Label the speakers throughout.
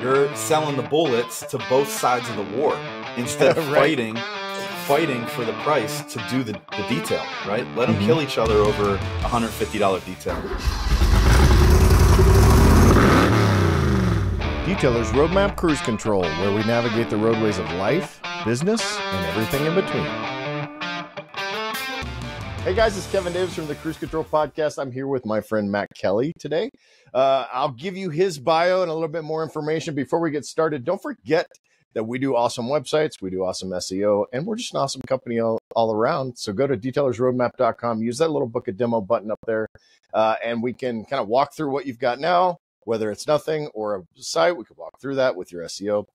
Speaker 1: You're selling the bullets to both sides of the war instead of
Speaker 2: Right.
Speaker 1: fighting fighting for the price to do the, the detail, right? Let them
Speaker 2: Mhm.
Speaker 1: kill each other over a $150 detail.
Speaker 2: Detailers Roadmap Cruise Control, where we navigate the roadways of life, business, and everything in between. Hey guys, it's Kevin Davis from the Cruise Control Podcast. I'm here with my friend Matt Kelly today. Uh, I'll give you his bio and a little bit more information before we get started. Don't forget that we do awesome websites, we do awesome SEO, and we're just an awesome company all, all around. So go to detailersroadmap.com, use that little book a demo button up there, uh, and we can kind of walk through what you've got now, whether it's nothing or a site. We could walk through that with your SEO,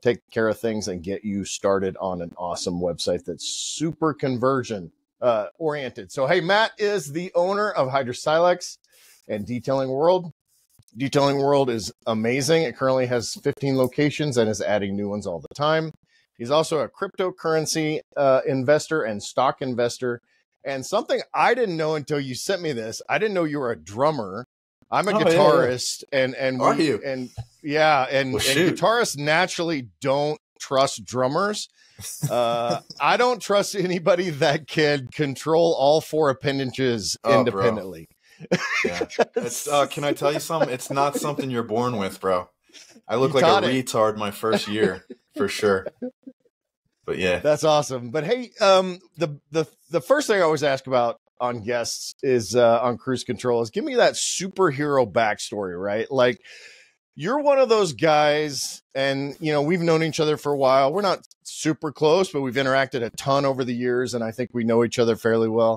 Speaker 2: take care of things, and get you started on an awesome website that's super conversion uh, oriented. So, hey, Matt is the owner of HydroSylex and Detailing World. Detailing World is amazing. It currently has 15 locations and is adding new ones all the time. He's also a cryptocurrency uh, investor and stock investor. And something I didn't know until you sent me this, I didn't know you were a drummer. I'm a
Speaker 1: Oh, yeah, yeah.
Speaker 2: guitarist, and and
Speaker 1: Are
Speaker 2: we,
Speaker 1: you?
Speaker 2: and yeah, and,
Speaker 1: Well,
Speaker 2: and guitarists naturally don't trust drummers. Uh, I don't trust anybody that can control all four appendages
Speaker 1: Oh,
Speaker 2: independently.
Speaker 1: Yeah. It's, uh, can I tell you something? It's not something you're born with, bro. I look
Speaker 2: You
Speaker 1: like a
Speaker 2: it.
Speaker 1: retard my first year, for sure. But yeah.
Speaker 2: That's awesome. But hey, um, the the the first thing I always ask about on guests is uh, on cruise control is give me that superhero backstory, right? Like you're one of those guys, and you know we've known each other for a while. We're not super close, but we've interacted a ton over the years, and I think we know each other fairly well.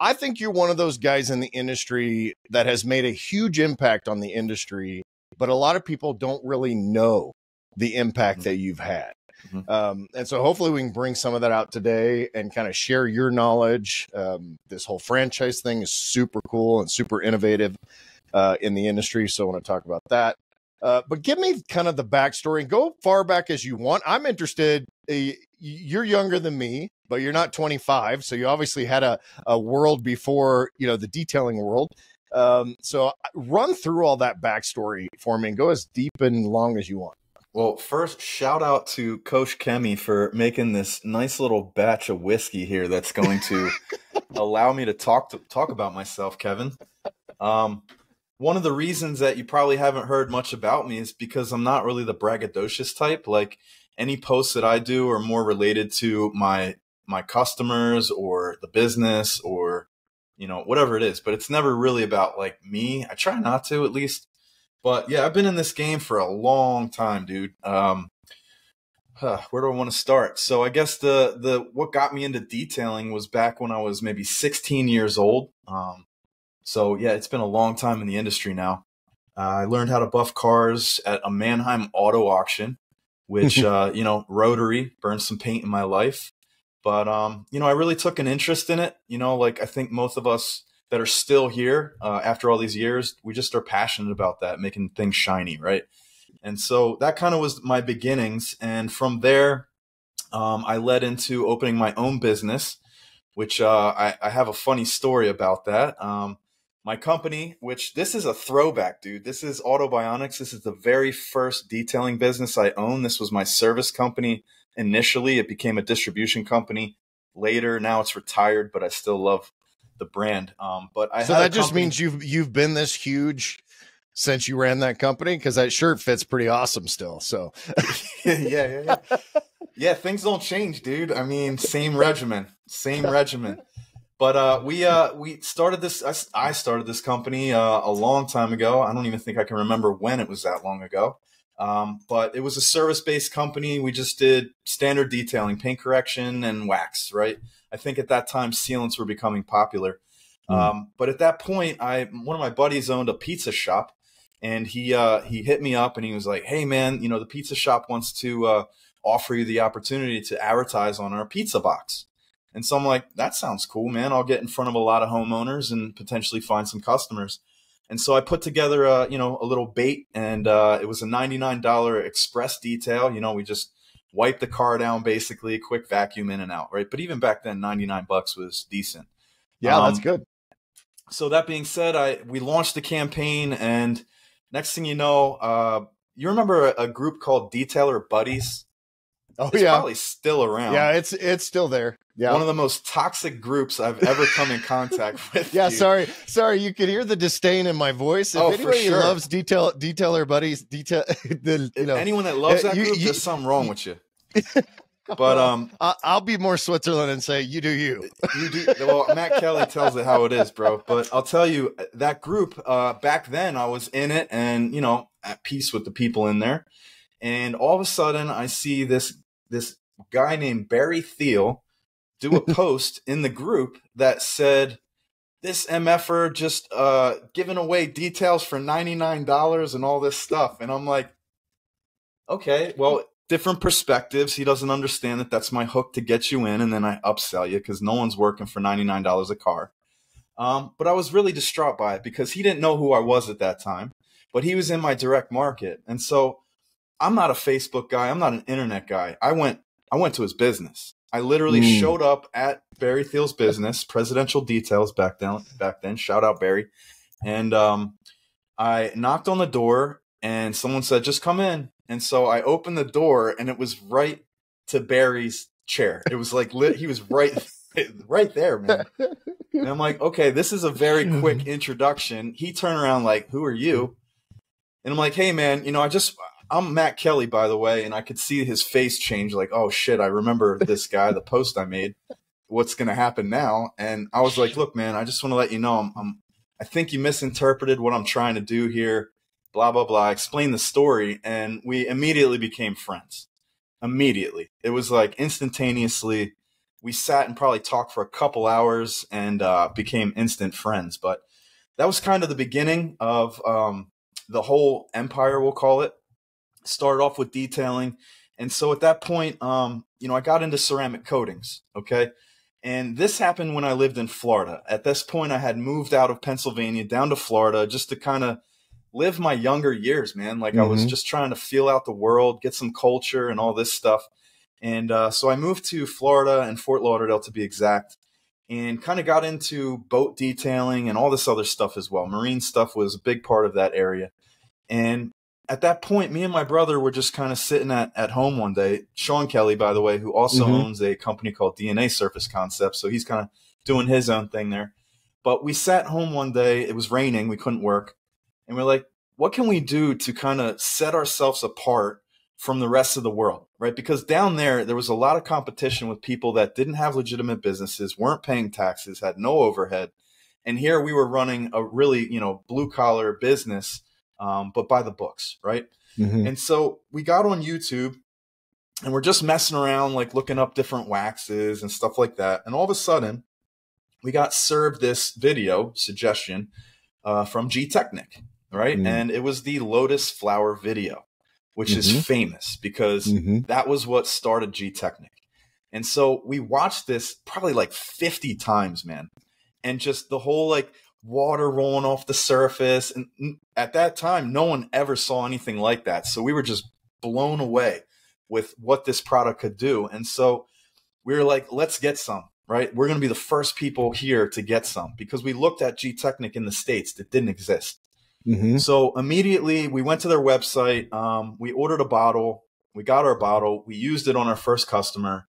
Speaker 2: I think you're one of those guys in the industry that has made a huge impact on the industry, but a lot of people don't really know the impact
Speaker 1: Mhm.
Speaker 2: that you've had.
Speaker 1: Mhm.
Speaker 2: Um, and so hopefully we can bring some of that out today and kind of share your knowledge. Um, this whole franchise thing is super cool and super innovative uh, in the industry. So I want to talk about that. Uh, but give me kind of the backstory and go far back as you want. I'm interested. Uh, you're younger than me, but you're not 25, so you obviously had a, a world before you know the detailing world. Um, so run through all that backstory for me and go as deep and long as you want.
Speaker 1: Well, first, shout out to Coach Kemi for making this nice little batch of whiskey here that's going to allow me to talk to talk about myself, Kevin. Um, one of the reasons that you probably haven't heard much about me is because I'm not really the braggadocious type. Like any posts that I do are more related to my my customers or the business or you know whatever it is, but it's never really about like me. I try not to at least. But yeah, I've been in this game for a long time, dude. Um, huh, where do I want to start? So I guess the the what got me into detailing was back when I was maybe 16 years old. Um, so yeah, it's been a long time in the industry now. Uh, I learned how to buff cars at a Manheim auto auction, which uh, you know, rotary burned some paint in my life. But um, you know, I really took an interest in it. You know, like I think most of us that are still here uh, after all these years, we just are passionate about that, making things shiny, right? And so that kind of was my beginnings. And from there, um, I led into opening my own business, which uh, I, I have a funny story about that. Um, my company, which this is a throwback, dude. This is Autobionics. This is the very first detailing business I own. This was my service company initially. It became a distribution company later. Now it's retired, but I still love the brand. Um, but I
Speaker 2: so that just means you've you've been this huge since you ran that company because that shirt fits pretty awesome still. So
Speaker 1: yeah, yeah, yeah. yeah, things don't change, dude. I mean, same regimen, same regimen. But uh, we uh, we started this. I started this company uh, a long time ago. I don't even think I can remember when it was that long ago. Um, but it was a service based company. We just did standard detailing, paint correction, and wax. Right. I think at that time sealants were becoming popular.
Speaker 2: Hmm.
Speaker 1: Um, but at that point, I one of my buddies owned a pizza shop, and he uh, he hit me up and he was like, "Hey man, you know the pizza shop wants to uh, offer you the opportunity to advertise on our pizza box." And so I'm like, "That sounds cool, man. I'll get in front of a lot of homeowners and potentially find some customers." And so I put together a you know a little bait, and uh, it was a ninety nine dollar express detail. You know, we just wipe the car down basically, a quick vacuum in and out, right? But even back then, ninety nine bucks was decent
Speaker 2: yeah, that's
Speaker 1: Um,
Speaker 2: good.
Speaker 1: so that being said, I we launched the campaign, and next thing you know, uh, you remember a, a group called Detailer Buddies?
Speaker 2: Oh
Speaker 1: It's
Speaker 2: yeah,
Speaker 1: probably still around.
Speaker 2: yeah. It's it's still there. Yeah.
Speaker 1: One of the most toxic groups I've ever come in contact with.
Speaker 2: yeah,
Speaker 1: dude.
Speaker 2: sorry, sorry. You could hear the disdain in my voice. If
Speaker 1: Oh, for
Speaker 2: anybody
Speaker 1: sure.
Speaker 2: loves detail detailer buddies, detail, the, you know,
Speaker 1: Anyone that loves that
Speaker 2: you-
Speaker 1: group,
Speaker 2: you-
Speaker 1: there's something wrong with you. But um,
Speaker 2: I, I'll be more Switzerland and say you do you.
Speaker 1: you do well. Matt Kelly tells it how it is, bro. But I'll tell you that group. Uh, back then, I was in it, and you know, at peace with the people in there. And all of a sudden, I see this this guy named Barry Thiel do a post in the group that said, "This mf'er just uh, giving away details for ninety nine dollars and all this stuff." And I'm like, okay, well, different perspectives. He doesn't understand that that's my hook to get you in, and then I upsell you because no one's working for ninety nine dollars a car. Um, but I was really distraught by it because he didn't know who I was at that time, but he was in my direct market, and so I'm not a Facebook guy. I'm not an internet guy. I went I went to his business. I literally
Speaker 2: Mm.
Speaker 1: showed up at Barry Thiel's business, Presidential Details back down back then. Shout out Barry. And um, I knocked on the door and someone said, just come in. And so I opened the door and it was right to Barry's chair. It was like lit, he was right right there, man. And I'm like, okay, this is a very quick introduction. He turned around like, who are you? And I'm like, hey man, you know, I just I'm Matt Kelly, by the way, and I could see his face change, like, oh shit, I remember this guy, the post I made. What's gonna happen now? And I was like, look, man, I just want to let you know I'm, I'm I think you misinterpreted what I'm trying to do here. Blah blah blah. Explain the story, and we immediately became friends. Immediately, it was like instantaneously. We sat and probably talked for a couple hours and uh, became instant friends. But that was kind of the beginning of um, the whole empire, we'll call it. Started off with detailing, and so at that point, um, you know, I got into ceramic coatings. Okay, and this happened when I lived in Florida. At this point, I had moved out of Pennsylvania down to Florida just to kind of live my younger years, man. Like I was
Speaker 2: Mhm.
Speaker 1: just trying to feel out the world, get some culture and all this stuff. And uh, so I moved to Florida and Fort Lauderdale to be exact, and kind of got into boat detailing and all this other stuff as well. Marine stuff was a big part of that area. And at that point, me and my brother were just kind of sitting at, at home one day. Sean Kelly, by the way, who also
Speaker 2: Mhm.
Speaker 1: owns a company called DNA Surface Concepts. So he's kind of doing his own thing there. But we sat home one day. It was raining. We couldn't work. And we're like, what can we do to kind of set ourselves apart from the rest of the world? Right. Because down there, there was a lot of competition with people that didn't have legitimate businesses, weren't paying taxes, had no overhead. And here we were running a really, you know, blue collar business um, but by the books, right?
Speaker 2: Mhm.
Speaker 1: And so we got on YouTube and we're just messing around, like looking up different waxes and stuff like that. And all of a sudden, we got served this video suggestion uh, from Gtechniq, right?
Speaker 2: Mm.
Speaker 1: And it was the Lotus Flower video, which
Speaker 2: Mhm.
Speaker 1: is famous because
Speaker 2: Mhm.
Speaker 1: that was what started Gtechniq. And so we watched this probably like 50 times, man. And just the whole like water rolling off the surface. And at that time, no one ever saw anything like that. So we were just blown away with what this product could do. And so we were like, let's get some, right? We're going to be the first people here to get some because we looked at Gtechniq in the States that didn't exist.
Speaker 2: Mhm.
Speaker 1: So immediately we went to their website. Um, we ordered a bottle. We got our bottle. We used it on our first customer.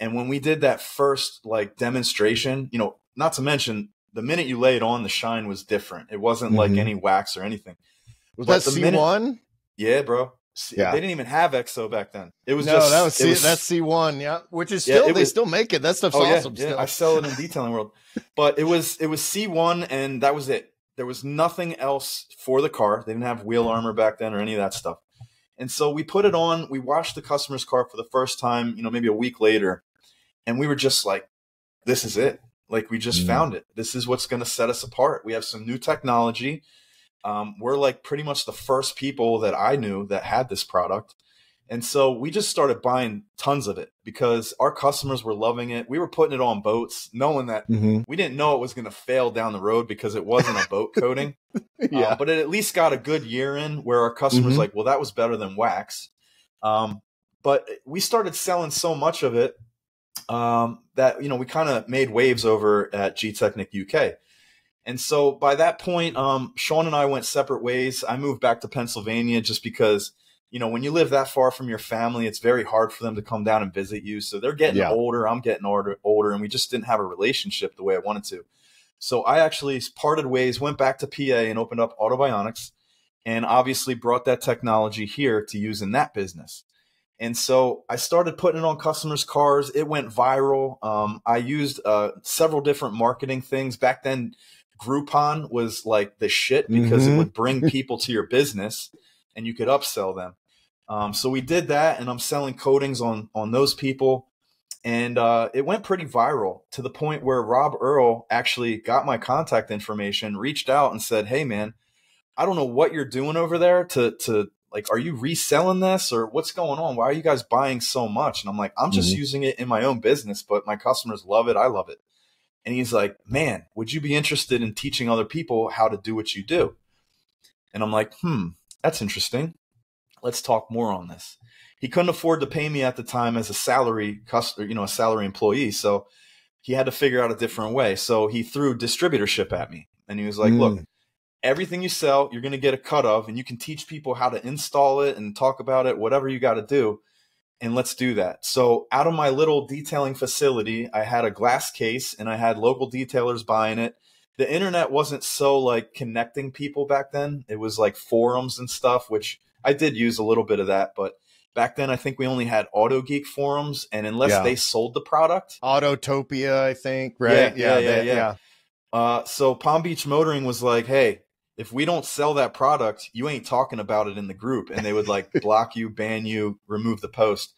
Speaker 1: And when we did that first like demonstration, you know, not to mention the minute you lay it on, the shine was different. It wasn't like
Speaker 2: Mhm.
Speaker 1: any wax or anything.
Speaker 2: Was
Speaker 1: But
Speaker 2: that C one?
Speaker 1: Yeah, bro.
Speaker 2: Yeah.
Speaker 1: They didn't even have EXO back then. It was
Speaker 2: No,
Speaker 1: just
Speaker 2: that was C, that's C one. Yeah, which is
Speaker 1: Yeah,
Speaker 2: still
Speaker 1: it
Speaker 2: they
Speaker 1: was-
Speaker 2: still make it. That stuff's
Speaker 1: oh
Speaker 2: awesome.
Speaker 1: yeah, yeah. I sell it in detailing world, but it was it was C one and that was it. There was nothing else for the car. They didn't have wheel armor back then or any of that stuff. And so we put it on. We washed the customer's car for the first time. You know, maybe a week later, and we were just like, "This is it." Like we just
Speaker 2: Mm.
Speaker 1: found it. This is what's going to set us apart. We have some new technology. Um, we're like pretty much the first people that I knew that had this product. And so we just started buying tons of it because our customers were loving it. We were putting it on boats, knowing that
Speaker 2: Mhm.
Speaker 1: we didn't know it was going to fail down the road because it wasn't a boat coating.
Speaker 2: yeah.
Speaker 1: Uh, but it at least got a good year in where our customers
Speaker 2: Mhm.
Speaker 1: like, well, that was better than wax. Um, but we started selling so much of it um, that you know we kind of made waves over at Gtechniq UK. And so by that point, um, Sean and I went separate ways. I moved back to Pennsylvania just because you know, when you live that far from your family, it's very hard for them to come down and visit you. So they're getting
Speaker 2: Yeah.
Speaker 1: older, I'm getting older, older, and we just didn't have a relationship the way I wanted to. So I actually parted ways, went back to PA and opened up Autobionics, and obviously brought that technology here to use in that business. And so I started putting it on customers' cars. It went viral. Um, I used uh, several different marketing things back then. Groupon was like the shit because
Speaker 2: Mhm.
Speaker 1: it would bring people to your business, and you could upsell them. Um, so we did that, and I'm selling coatings on on those people, and uh, it went pretty viral to the point where Rob Earle actually got my contact information, reached out, and said, "Hey, man, I don't know what you're doing over there to to like, are you reselling this or what's going on? Why are you guys buying so much?" And I'm like, "I'm just
Speaker 2: Mhm.
Speaker 1: using it in my own business, but my customers love it. I love it." And he's like, "Man, would you be interested in teaching other people how to do what you do?" And I'm like, "Hmm, that's interesting. Let's talk more on this." He couldn't afford to pay me at the time as a salary customer, you know, a salary employee, so he had to figure out a different way. So he threw distributorship at me, and he was like, "Look,
Speaker 2: Mm.
Speaker 1: Everything you sell, you're going to get a cut of, and you can teach people how to install it and talk about it, whatever you got to do. And let's do that. So, out of my little detailing facility, I had a glass case and I had local detailers buying it. The internet wasn't so like connecting people back then. It was like forums and stuff, which I did use a little bit of that. But back then, I think we only had Autogeek forums. And unless
Speaker 2: Yeah.
Speaker 1: they sold the product,
Speaker 2: Autotopia, I think, right?
Speaker 1: Yeah, yeah, yeah,
Speaker 2: they-
Speaker 1: yeah. Uh, so Palm Beach Motoring was like, "Hey, if we don't sell that product, you ain't talking about it in the group," and they would like block you, ban you, remove the post.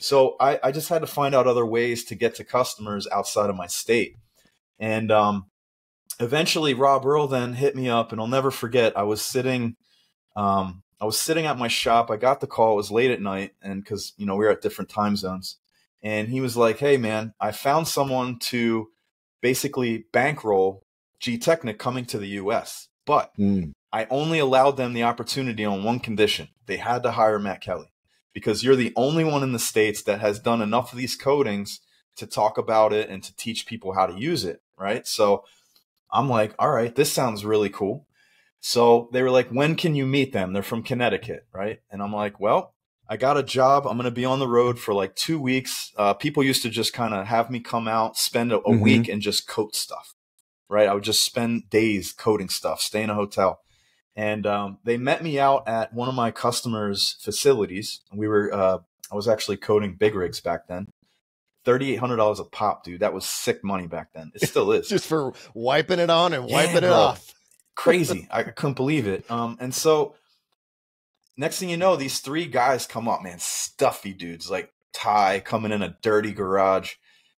Speaker 1: So I, I just had to find out other ways to get to customers outside of my state, and um, eventually Rob Earle then hit me up, and I'll never forget. I was sitting, um, I was sitting at my shop. I got the call. It was late at night, and because you know we were at different time zones, and he was like, "Hey, man, I found someone to." basically bankroll Gtechniq coming to the US. But
Speaker 2: Mm.
Speaker 1: I only allowed them the opportunity on one condition. They had to hire Matt Kelly because you're the only one in the States that has done enough of these coatings to talk about it and to teach people how to use it. Right. So I'm like, all right, this sounds really cool. So they were like, when can you meet them? They're from Connecticut. Right. And I'm like, well, I got a job. I'm going to be on the road for like two weeks. Uh, people used to just kind of have me come out, spend a, a
Speaker 2: Mhm.
Speaker 1: week, and just coat stuff. Right. I would just spend days coating stuff, stay in a hotel. And um, they met me out at one of my customers' facilities. We were, uh, I was actually coating big rigs back then. $3,800 a pop, dude. That was sick money back then. It still is
Speaker 2: Just for wiping it on and
Speaker 1: Yeah,
Speaker 2: wiping it
Speaker 1: bro.
Speaker 2: off.
Speaker 1: crazy. I couldn't believe it. Um, and so next thing you know, these three guys come up, man, stuffy dudes, like Ty coming in a dirty garage.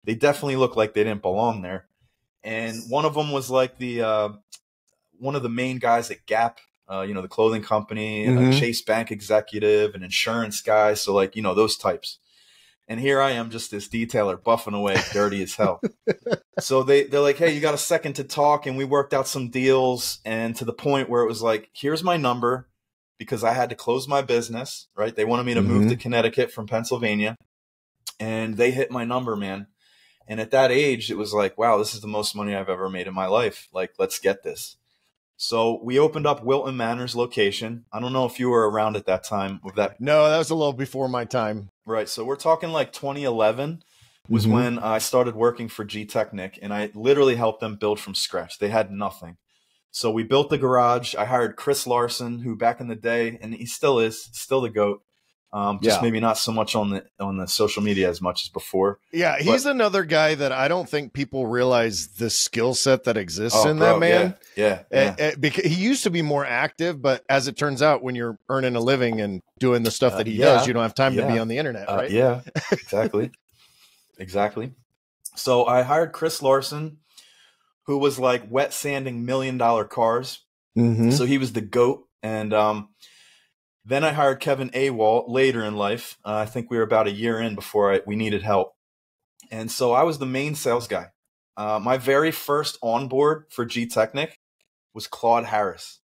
Speaker 1: They definitely look like they didn't belong there. And one of them was like the uh, one of the main guys at Gap, uh, you know, the clothing company,
Speaker 2: Mhm.
Speaker 1: a Chase Bank executive, an insurance guy. So like, you know, those types. And here I am, just this detailer buffing away, dirty as hell. so they they're like, hey, you got a second to talk, and we worked out some deals, and to the point where it was like, here's my number, because I had to close my business. Right? They wanted me to move
Speaker 2: Mhm.
Speaker 1: to Connecticut from Pennsylvania, and they hit my number, man. And at that age, it was like, wow, this is the most money I've ever made in my life. Like, let's get this. So we opened up Wilton Manors location. I don't know if you were around at that time with that
Speaker 2: No, that was a little before my time.
Speaker 1: Right. So we're talking like 2011 was
Speaker 2: Mhm.
Speaker 1: when I started working for Gtechniq and I literally helped them build from scratch. They had nothing. So we built the garage. I hired Chris Larson, who back in the day, and he still is, still the goat. Um, just
Speaker 2: Yeah.
Speaker 1: maybe not so much on the on the social media as much as before.
Speaker 2: Yeah, he's another guy that I don't think people realize the skill set that exists
Speaker 1: Oh,
Speaker 2: in
Speaker 1: bro,
Speaker 2: that man.
Speaker 1: Yeah. Yeah. yeah.
Speaker 2: because he used to be more active, but as it turns out, when you're earning a living and doing the stuff
Speaker 1: Uh,
Speaker 2: that he
Speaker 1: yeah,
Speaker 2: does, you don't have time to be on the internet,
Speaker 1: Uh,
Speaker 2: right?
Speaker 1: yeah, exactly. exactly. So I hired Chris Larson, who was like wet sanding million dollar cars.
Speaker 2: Mhm.
Speaker 1: So he was the goat. And um, then I hired Kevin Awalt later in life. Uh, I think we were about a year in before I, we needed help. And so I was the main sales guy. Uh, my very first onboard for Gtechniq was Claude Harris.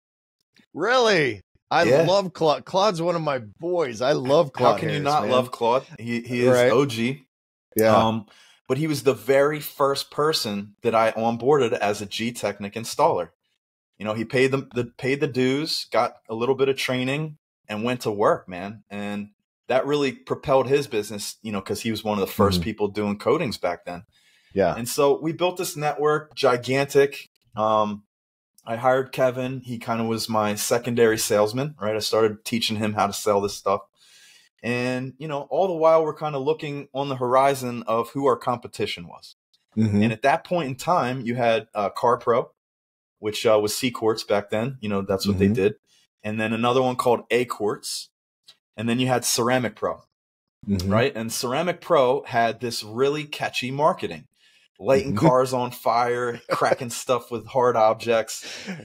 Speaker 2: Really? I
Speaker 1: Yeah.
Speaker 2: love Claude. Claude's one of my boys. I love Claude.
Speaker 1: How can you not
Speaker 2: man.
Speaker 1: love Claude? He, he is
Speaker 2: Right.
Speaker 1: OG.
Speaker 2: Yeah.
Speaker 1: Um, but he was the very first person that I onboarded as a Gtechniq installer. You know, he paid the, the paid the dues, got a little bit of training, and went to work, man. And that really propelled his business, you know, because he was one of the 1st
Speaker 2: Mhm.
Speaker 1: people doing coatings back then.
Speaker 2: Yeah.
Speaker 1: And so we built this network, gigantic. Um, I hired Kevin. He kind of was my secondary salesman, right? I started teaching him how to sell this stuff. And, you know, all the while we're kind of looking on the horizon of who our competition was.
Speaker 2: Mhm.
Speaker 1: And at that point in time, you had uh, CarPro, which uh, was CQuartz back then. You know, that's what they
Speaker 2: Mhm.
Speaker 1: did. And then another one called A Quartz. And then you had Ceramic Pro,
Speaker 2: Mhm.
Speaker 1: right? And Ceramic Pro had this really catchy marketing. Lighting
Speaker 2: Mhm.
Speaker 1: cars on fire, cracking stuff with hard objects,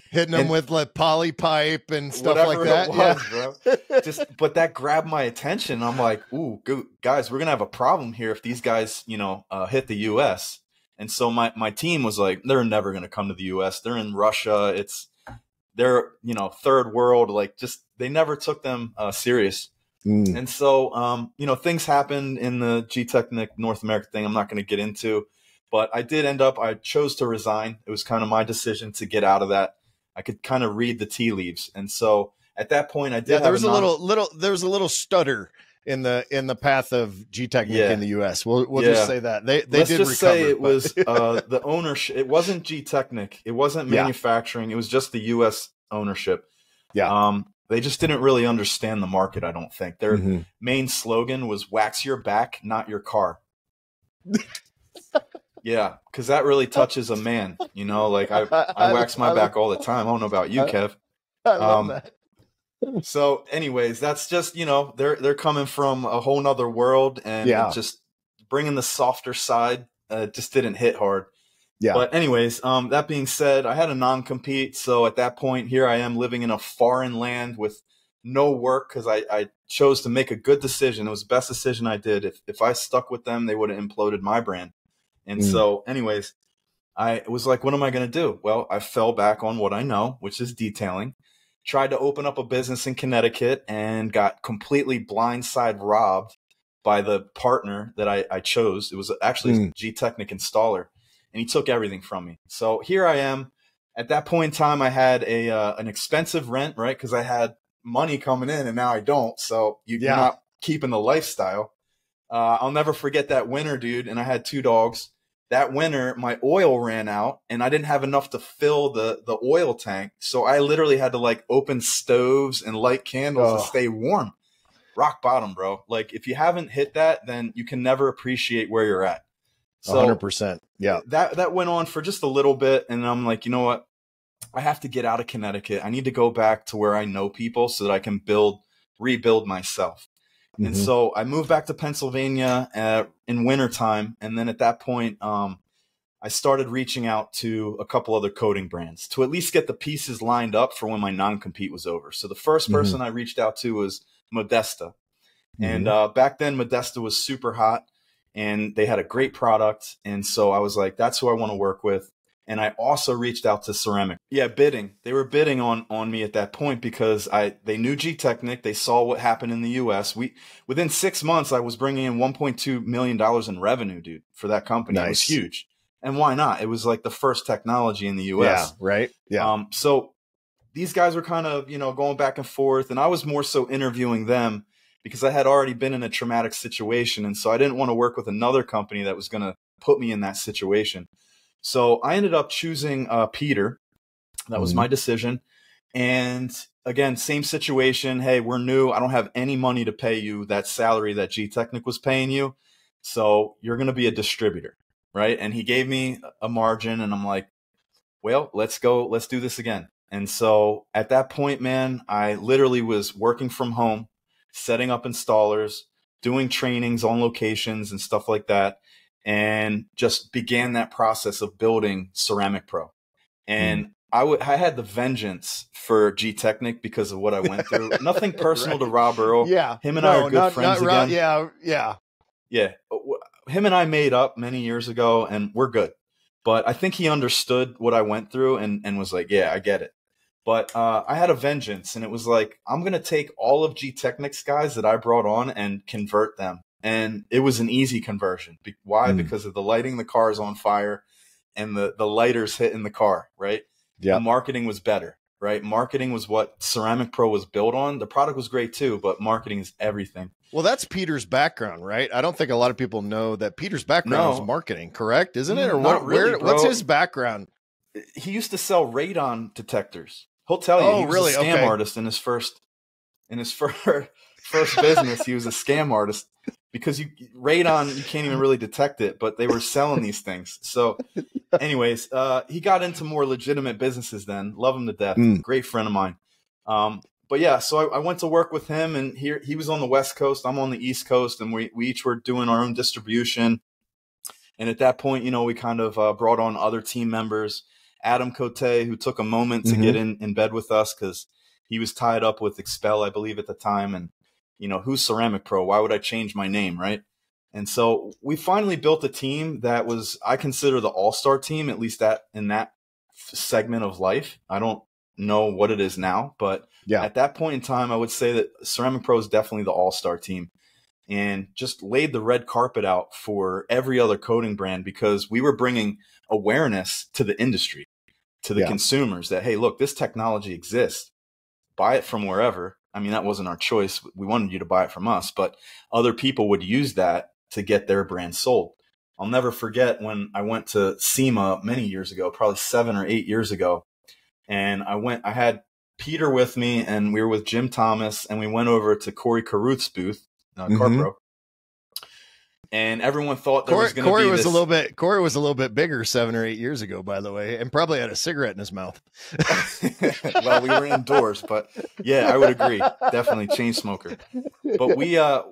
Speaker 2: Hitting them with like poly pipe and stuff like that.
Speaker 1: was, bro. Just, but that grabbed my attention. I'm like, ooh, guys, we're gonna have a problem here if these guys, you know, uh, hit the U.S. And so my my team was like, they're never gonna come to the U.S. They're in Russia. It's they're you know third world. Like, just they never took them uh, serious.
Speaker 2: Mm.
Speaker 1: And so, um, you know, things happened in the Gtechniq North America thing. I'm not going to get into, but I did end up. I chose to resign. It was kind of my decision to get out of that. I could kind of read the tea leaves, and so at that point, I did.
Speaker 2: Yeah,
Speaker 1: have
Speaker 2: there was a
Speaker 1: non-
Speaker 2: little little there was a little stutter in the in the path of Gtechniq
Speaker 1: Yeah.
Speaker 2: in the US. We'll we'll
Speaker 1: Yeah.
Speaker 2: just say that. They they
Speaker 1: Let's
Speaker 2: did
Speaker 1: just
Speaker 2: recover.
Speaker 1: say it
Speaker 2: but-
Speaker 1: was uh, the ownership. It wasn't Gtechniq. It wasn't
Speaker 2: Yeah.
Speaker 1: manufacturing. It was just the U.S. ownership.
Speaker 2: Yeah.
Speaker 1: Um, they just didn't really understand the market. I don't think their
Speaker 2: Mhm.
Speaker 1: main slogan was "Wax your back, not your car." yeah, because that really touches a man. You know, like I, I wax my
Speaker 2: I
Speaker 1: back all the time. I don't know about you,
Speaker 2: I-
Speaker 1: Kev.
Speaker 2: I love
Speaker 1: um,
Speaker 2: that.
Speaker 1: So, anyways, that's just you know they're they're coming from a whole nother world, and
Speaker 2: Yeah.
Speaker 1: just bringing the softer side uh, just didn't hit hard.
Speaker 2: Yeah.
Speaker 1: But anyways, um, that being said, I had a non compete, so at that point, here I am living in a foreign land with no work because I, I chose to make a good decision. It was the best decision I did. If if I stuck with them, they would have imploded my brand. And
Speaker 2: Mm.
Speaker 1: so, anyways, I was like, what am I going to do? Well, I fell back on what I know, which is detailing. Tried to open up a business in Connecticut and got completely blindside robbed by the partner that I, I chose. It was actually a
Speaker 2: Mm.
Speaker 1: Gtechniq installer, and he took everything from me. So here I am. At that point in time, I had a uh, an expensive rent, right? Because I had money coming in, and now I don't. So you,
Speaker 2: Yeah.
Speaker 1: you're not keeping the lifestyle. Uh, I'll never forget that winter, dude. And I had two dogs. That winter, my oil ran out, and I didn't have enough to fill the the oil tank. So I literally had to like open stoves and light candles
Speaker 2: Oh.
Speaker 1: to stay warm. Rock bottom, bro. Like if you haven't hit that, then you can never appreciate where you're at. So
Speaker 2: 100%. Yeah.
Speaker 1: that that went on for just a little bit, and I'm like, you know what? I have to get out of Connecticut. I need to go back to where I know people so that I can build, rebuild myself. And
Speaker 2: Mhm.
Speaker 1: so I moved back to Pennsylvania uh, in wintertime. And then at that point, um, I started reaching out to a couple other coating brands to at least get the pieces lined up for when my non compete was over. So the 1st
Speaker 2: Mhm.
Speaker 1: person I reached out to was Modesta. And
Speaker 2: Mhm.
Speaker 1: uh, back then, Modesta was super hot and they had a great product. And so I was like, that's who I want to work with. And I also reached out to Ceramic. Yeah, bidding. They were bidding on on me at that point because I they knew Gtechniq. They saw what happened in the U.S. We within six months, I was bringing in 1.2 million dollars in revenue, dude, for that company. It was huge. And why not? It was like the first technology in the U.S.
Speaker 2: yeah, right? Yeah.
Speaker 1: Um, so these guys were kind of, you know, going back and forth, and I was more so interviewing them because I had already been in a traumatic situation, and so I didn't want to work with another company that was going to put me in that situation. So I ended up choosing uh, Peter. That was
Speaker 2: Mhm.
Speaker 1: my decision. And again, same situation. Hey, we're new. I don't have any money to pay you that salary that Gtechniq was paying you. So you're going to be a distributor, right? And he gave me a margin, and I'm like, well, let's go. Let's do this again. And so at that point, man, I literally was working from home, setting up installers, doing trainings on locations and stuff like that, and just began that process of building Ceramic Pro. And I would I had the vengeance for Gtechniq because of what I went through. Nothing personal to Rob Earle.
Speaker 2: yeah.
Speaker 1: him and I are good friends
Speaker 2: Ra-
Speaker 1: again.
Speaker 2: Yeah, yeah.
Speaker 1: Yeah. Uh, Him and I made up many years ago and we're good. But I think he understood what I went through and, and was like, yeah, I get it. But uh, I had a vengeance and it was like, I'm going to take all of Gtechniq's guys that I brought on and convert them. And it was an easy conversion. Why?
Speaker 2: Mm.
Speaker 1: Because of the lighting the car is on fire and the, the lighters hitting the car, right?
Speaker 2: Yeah.
Speaker 1: The marketing was better, right? Marketing was what Ceramic Pro was built on. The product was great too, but marketing is everything.
Speaker 2: Well, that's Peter's background, right? I don't think a lot of people know that Peter's background no. is marketing, correct? Isn't it? Or what, really, where, what's his background?
Speaker 1: He used to sell radon detectors. He'll tell you oh, he was really? a scam okay. artist in his first in his first first business. he was a scam artist because you radon you can't even really detect it, but they were selling these things. So, anyways, uh, he got into more legitimate businesses. Then love him to death. Mm. Great friend of mine. Um, but yeah, so I, I, went to work with him, and he he was on the West Coast. I'm on the East Coast, and we we each were doing our own distribution. And at that point, you know, we kind of uh, brought on other team members. Adam Cote, who took a moment to mm-hmm. get in, in bed with us because he was tied up with XPEL, I believe, at the time. And, you know, who's Ceramic Pro? Why would I change my name, right? And so we finally built a team that was, I consider the all star team, at least that in that segment of life. I don't know what it is now, but yeah. at that point in time, I would say that Ceramic Pro is definitely the all star team and just laid the red carpet out for every other coating brand because we were bringing awareness to the industry to the yeah. consumers that hey look this technology exists buy it from wherever i mean that wasn't our choice. We wanted you to buy it from us but other people would use that to get their brand sold. I'll never forget when i went to sema many years ago probably seven or eight years ago and i went i had peter with me and we were with jim thomas and we went over to corey carruth's booth uh, mm-hmm and everyone thought there Corey, was going to be.
Speaker 2: Corey
Speaker 1: was
Speaker 2: this... a little bit. Corey was a little bit bigger seven or eight years ago, by the way, and probably had a cigarette in his mouth.
Speaker 1: well, we were indoors, but yeah, I would agree. Definitely chain smoker. But we, uh,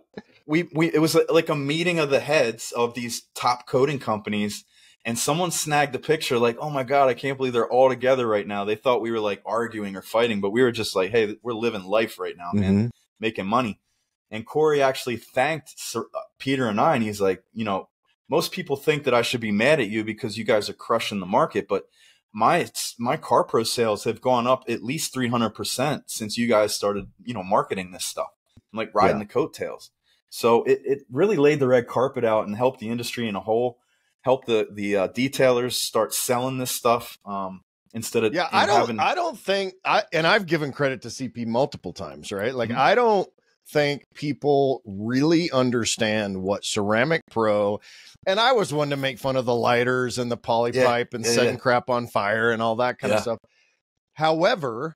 Speaker 1: we, we, it was like a meeting of the heads of these top coating companies, and someone snagged the picture. Like, oh my god, I can't believe they're all together right now. They thought we were like arguing or fighting, but we were just like, hey, we're living life right now, man, mm-hmm. making money. And Corey actually thanked Sir, uh, Peter and I, and he's like, you know, most people think that I should be mad at you because you guys are crushing the market, but my my CarPro sales have gone up at least 300% since you guys started you know marketing this stuff I'm like riding yeah. the coattails so it, it really laid the red carpet out and helped the industry in a whole helped the the uh, detailers start selling this stuff um, instead of
Speaker 2: yeah i don't having... i don't think i and i've given credit to cp multiple times right like mm-hmm. i don't think people really understand what Ceramic Pro and I was one to make fun of the lighters and the poly yeah, pipe and yeah, setting yeah. crap on fire and all that kind of stuff. However,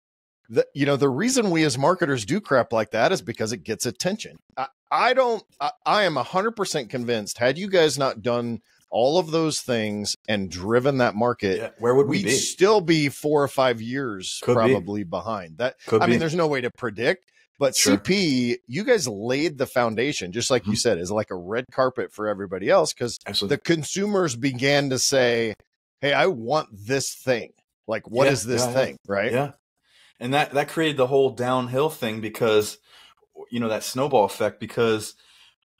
Speaker 2: the, you know the reason we as marketers do crap like that is because it gets attention. I, I don't. I, I am hundred percent convinced. Had you guys not done all of those things and driven that market,
Speaker 1: where would we be?
Speaker 2: Still be four or five years Could probably be. behind. That Could I be. mean, there's no way to predict. But sure. CP, you guys laid the foundation, just like mm-hmm. you said, is like a red carpet for everybody else because the consumers began to say, Hey, I want this thing. Like, what yeah, is this yeah, thing?
Speaker 1: Yeah.
Speaker 2: Right.
Speaker 1: Yeah. And that, that created the whole downhill thing because, you know, that snowball effect, because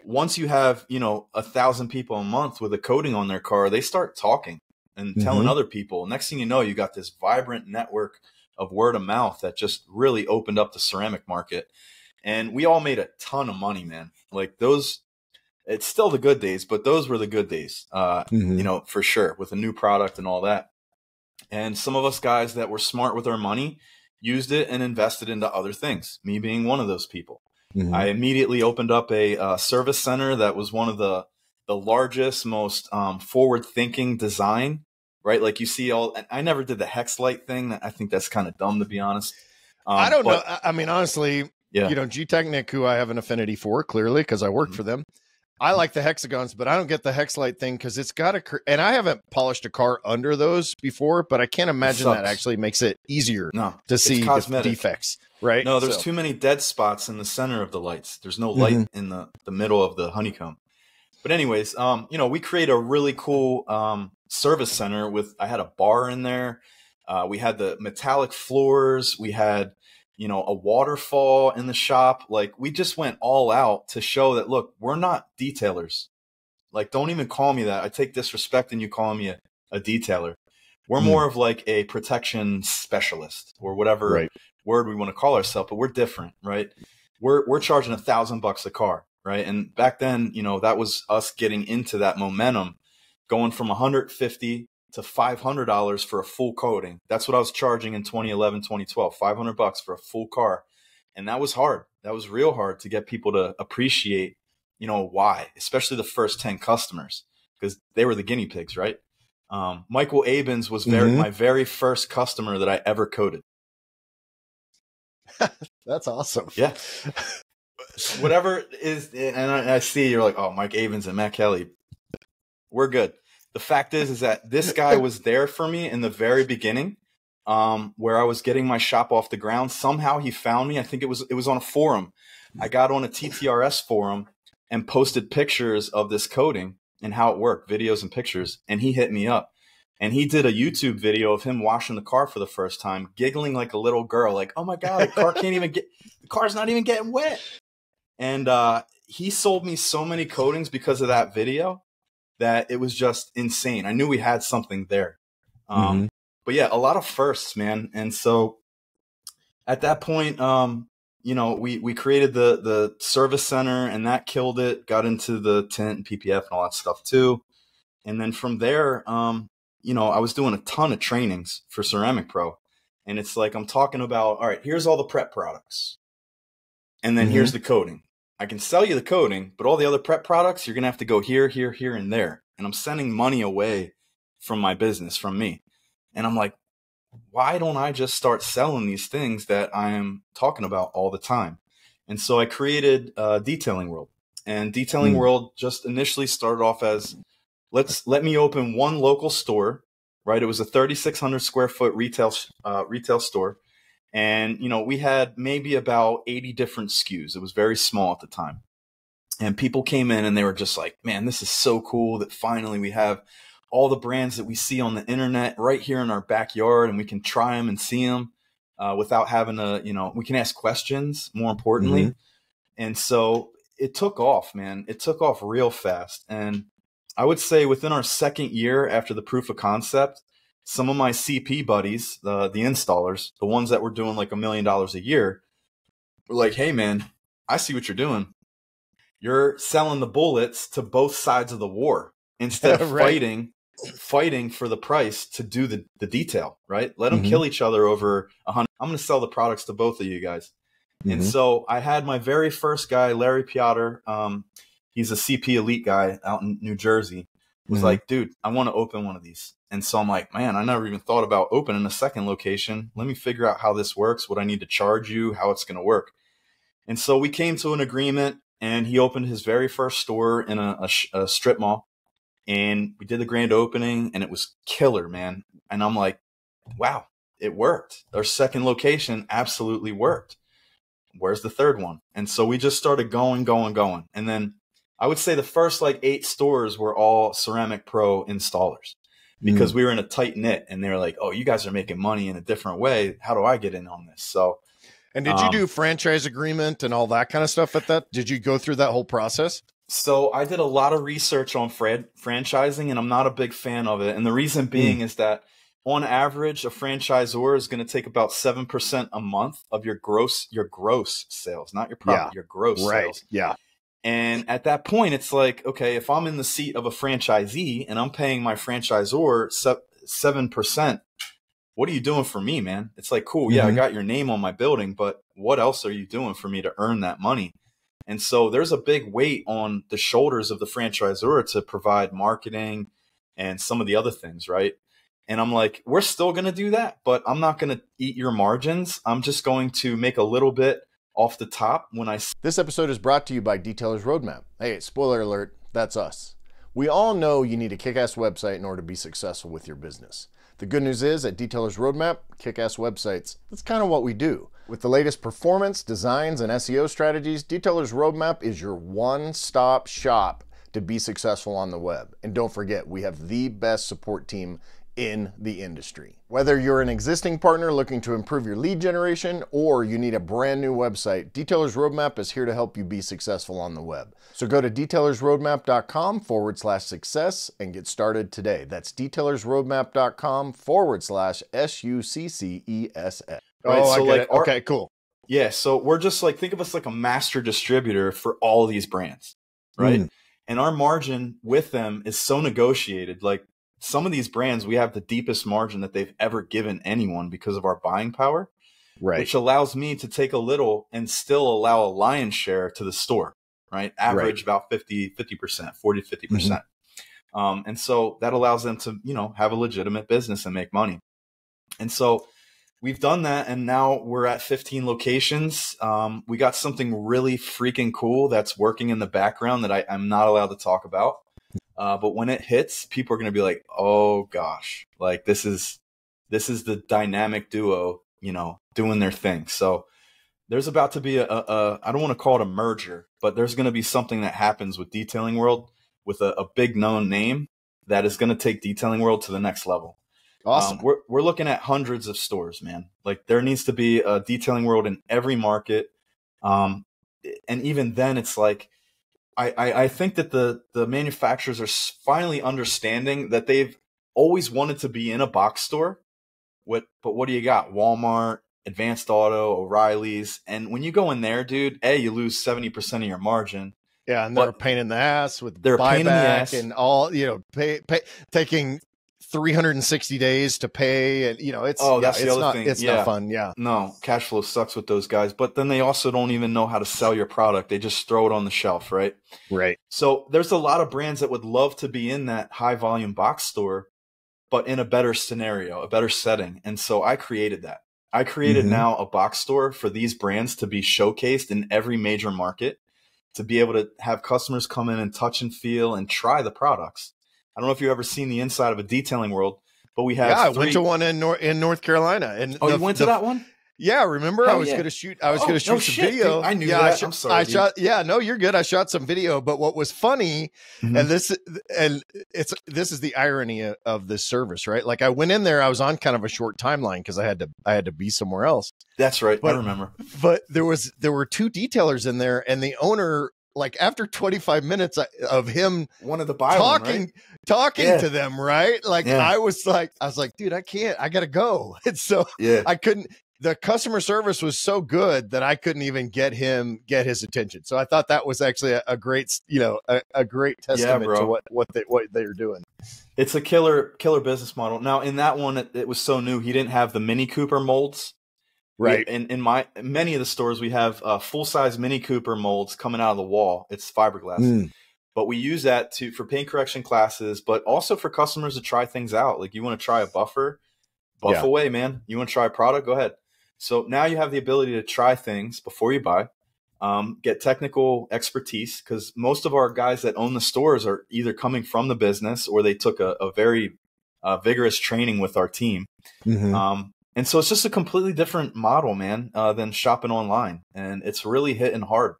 Speaker 1: once you have, you know, a thousand people a month with a coating on their car, they start talking and mm-hmm. telling other people. Next thing you know, you got this vibrant network of word of mouth that just really opened up the ceramic market. And we all made a ton of money, man. Like those, it's still the good days, but those were the good days, uh, mm-hmm. you know, for sure, with a new product and all that. And some of us guys that were smart with our money used it and invested into other things, me being one of those people. Mm-hmm. I immediately opened up a uh, service center that was one of the the largest, most um, forward thinking design right? Like you see all. I never did the hex light thing. I think that's kind of dumb to be honest.
Speaker 2: Um, I don't but, know. I mean, honestly, yeah. you know, Gtechniq, who I have an affinity for, clearly because I work mm-hmm. for them. I like the hexagons, but I don't get the hex light thing because it's got a. And I haven't polished a car under those before, but I can't imagine that actually makes it easier
Speaker 1: no,
Speaker 2: to see defects. Right?
Speaker 1: No, there's so. too many dead spots in the center of the lights. There's no light mm-hmm. in the the middle of the honeycomb. But anyways, um, you know, we create a really cool um, service center with I had a bar in there. Uh, we had the metallic floors. We had you know a waterfall in the shop. Like we just went all out to show that look, we're not detailers. Like don't even call me that. I take disrespect in you calling me a, a detailer. We're mm. more of like a protection specialist or whatever right. word we want to call ourselves, but we're different, right? We're we're charging a thousand bucks a car, right? And back then, you know, that was us getting into that momentum going from 150 to $500 for a full coating. That's what I was charging in 2011, 2012, 500 bucks for a full car. And that was hard. That was real hard to get people to appreciate, you know, why, especially the first 10 customers because they were the guinea pigs, right? Um, Michael Abens was very, mm-hmm. my very first customer that I ever coated.
Speaker 2: That's awesome.
Speaker 1: Yeah. Whatever is, and I, I, see you're like, oh, Mike Avens and Matt Kelly, we're good. The fact is, is that this guy was there for me in the very beginning, um, where I was getting my shop off the ground. Somehow he found me. I think it was it was on a forum. I got on a TTRS forum and posted pictures of this coating and how it worked, videos and pictures, and he hit me up and he did a YouTube video of him washing the car for the first time, giggling like a little girl, like, "Oh my god, the car can't even get the car's not even getting wet." And uh, he sold me so many coatings because of that video that it was just insane. I knew we had something there. Um, mm-hmm. But yeah, a lot of firsts, man. And so at that point, um, you know, we we created the the service center, and that killed it. Got into the tent and PPF and all that stuff too. And then from there, um, you know, I was doing a ton of trainings for Ceramic Pro. And it's like I'm talking about, all right, here's all the prep products. And then mm-hmm. here's the coating. I can sell you the coating, but all the other prep products, you're going to have to go here, here, here, and there. And I'm sending money away from my business, from me. And I'm like, why don't I just start selling these things that I am talking about all the time? And so I created uh, Detailing World. And Detailing mm. World just initially started off as let's let me open one local store right it was a 3600 square foot retail uh, retail store and you know we had maybe about 80 different skus it was very small at the time. And people came in and they were just like man this is so cool that finally we have all the brands that we see on the internet right here in our backyard and we can try them and see them uh, without having to you know we can ask questions more importantly. Mm-hmm. and so it took off man. It took off real fast. And I would say within our second year after the proof of concept, some of my CP buddies, the the installers, the ones that were doing like a million dollars a year, were like, "Hey, man, I see what you're doing. You're selling the bullets to both sides of the war instead of right. fighting." fighting for the price to do the, the detail right let them mm-hmm. kill each other over a hundred i'm going to sell the products to both of you guys mm-hmm. and so i had my very first guy larry piotr um, he's a CP elite guy out in New Jersey, was mm-hmm. like, dude, I want to open one of these. And so I'm like, man, I never even thought about opening a second location. Let me figure out how this works, what I need to charge you, how it's going to work. And so we came to an agreement and he opened his very first store in a, a, a strip mall. And we did the grand opening and it was killer, man. And I'm like, wow, it worked. Our second location absolutely worked. Where's the third one? And so we just started going, going, going. And then I would say the first like eight stores were all Ceramic Pro installers because mm. we were in a tight knit and they were like, oh, you guys are making money in a different way. How do I get in on this? So,
Speaker 2: and did you um, do franchise agreement and all that kind of stuff at that? Did you go through that whole process?
Speaker 1: So I did a lot of research on fran- franchising and I'm not a big fan of it. And the reason being mm. is that on average, a franchisor is going to take about 7% a month of your gross, your gross sales, not your profit, yeah. your gross right. sales.
Speaker 2: Yeah.
Speaker 1: And at that point, it's like, okay, if I'm in the seat of a franchisee and I'm paying my franchisor seven percent, what are you doing for me, man? It's like, cool, yeah, mm-hmm. I got your name on my building, but what else are you doing for me to earn that money? And so there's a big weight on the shoulders of the franchisor to provide marketing and some of the other things, right? And I'm like, we're still going to do that, but I'm not going to eat your margins. I'm just going to make a little bit off the top when I.
Speaker 2: This episode is brought to you by Detailer's Roadmap. Hey, spoiler alert, that's us. We all know you need a kick ass website in order to be successful with your business. The good news is at Detailer's Roadmap, kick ass websites, that's kind of what we do. With the latest performance, designs, and SEO strategies, Detailer's Roadmap is your one stop shop to be successful on the web. And don't forget, we have the best support team in the industry. Whether you're an existing partner looking to improve your lead generation or you need a brand new website, Detailer's Roadmap is here to help you be successful on the web. So go to detailersroadmap.com forward slash success and get started today. That's detailersroadmap.com forward slash S U C C E S S.
Speaker 1: Right, oh, so like, our, okay, cool. Yeah, so we're just like, think of us like a master distributor for all these brands, right? Mm. And our margin with them is so negotiated. Like some of these brands we have the deepest margin that they've ever given anyone because of our buying power,
Speaker 2: right?
Speaker 1: Which allows me to take a little and still allow a lion's share to the store, right? Average right. about 50 50%, 40 50%. Mm-hmm. um, and so that allows them to, you know, have a legitimate business and make money. And so we've done that and now we're at 15 locations um, we got something really freaking cool that's working in the background that I, am not allowed to talk about uh, but when it hits people are going to be like oh gosh like this is this is the dynamic duo you know doing their thing so there's about to be a, a, a I don't want to call it a merger but there's going to be something that happens with detailing world with a, a big known name that is going to take detailing world to the next level
Speaker 2: Awesome.
Speaker 1: Um, we're we're looking at hundreds of stores, man. Like there needs to be a detailing world in every market. Um, and even then, it's like I, I, I think that the the manufacturers are finally understanding that they've always wanted to be in a box store. What but what do you got? Walmart, Advanced Auto, O'Reilly's, and when you go in there, dude, a you lose seventy percent of your margin.
Speaker 2: Yeah, and they're a pain in the ass with they're buyback the ass. and all you know, pay, pay, taking 360 days to pay and you know it's
Speaker 1: oh that's
Speaker 2: yeah,
Speaker 1: the
Speaker 2: it's
Speaker 1: other
Speaker 2: not,
Speaker 1: thing.
Speaker 2: it's
Speaker 1: yeah.
Speaker 2: not fun yeah.
Speaker 1: No cash flow sucks with those guys but then they also don't even know how to sell your product. They just throw it on the shelf right?
Speaker 2: Right.
Speaker 1: So there's a lot of brands that would love to be in that high volume box store but in a better scenario a better setting. And so i created that. I created mm-hmm. now a box store for these brands to be showcased in every major market to be able to have customers come in and touch and feel and try the products I don't know if you've ever seen the inside of a detailing world, but we have.
Speaker 2: Yeah, I went to one in North in North Carolina. And
Speaker 1: oh, the, you went
Speaker 2: the,
Speaker 1: to that one?
Speaker 2: Yeah, remember Hell I was yeah. going to shoot. I was oh, going to shoot
Speaker 1: no
Speaker 2: some
Speaker 1: shit,
Speaker 2: video.
Speaker 1: Dude, I knew
Speaker 2: yeah,
Speaker 1: that.
Speaker 2: I, sh-
Speaker 1: I'm sorry.
Speaker 2: I
Speaker 1: dude.
Speaker 2: shot. Yeah, no, you're good. I shot some video, but what was funny, mm-hmm. and this, and it's this is the irony of, of this service, right? Like I went in there, I was on kind of a short timeline because I had to, I had to be somewhere else.
Speaker 1: That's right. But, I remember.
Speaker 2: But there was there were two detailers in there, and the owner like after 25 minutes uh, of him
Speaker 1: one of the buy
Speaker 2: talking
Speaker 1: right?
Speaker 2: talking yeah. to them right? Like
Speaker 1: yeah.
Speaker 2: i was like i was like dude i can't i gotta go. And so
Speaker 1: yeah.
Speaker 2: I couldn't the customer service was so good that i couldn't even get him get his attention. So i thought that was actually a, a great you know a, a great testament yeah, to what what they what they're doing.
Speaker 1: It's a killer killer business model. Now in that one it, it was so new he didn't have the mini cooper molds
Speaker 2: Right.
Speaker 1: In in my many of the stores, we have uh, full size Mini Cooper molds coming out of the wall. It's fiberglass, mm. but we use that to for paint correction classes, but also for customers to try things out. Like you want to try a buffer, buff yeah. away, man. You want to try a product, go ahead. So now you have the ability to try things before you buy, um, get technical expertise because most of our guys that own the stores are either coming from the business or they took a, a very uh, vigorous training with our team. Mm-hmm. Um, and so it's just a completely different model, man, uh, than shopping online, and it's really hitting hard.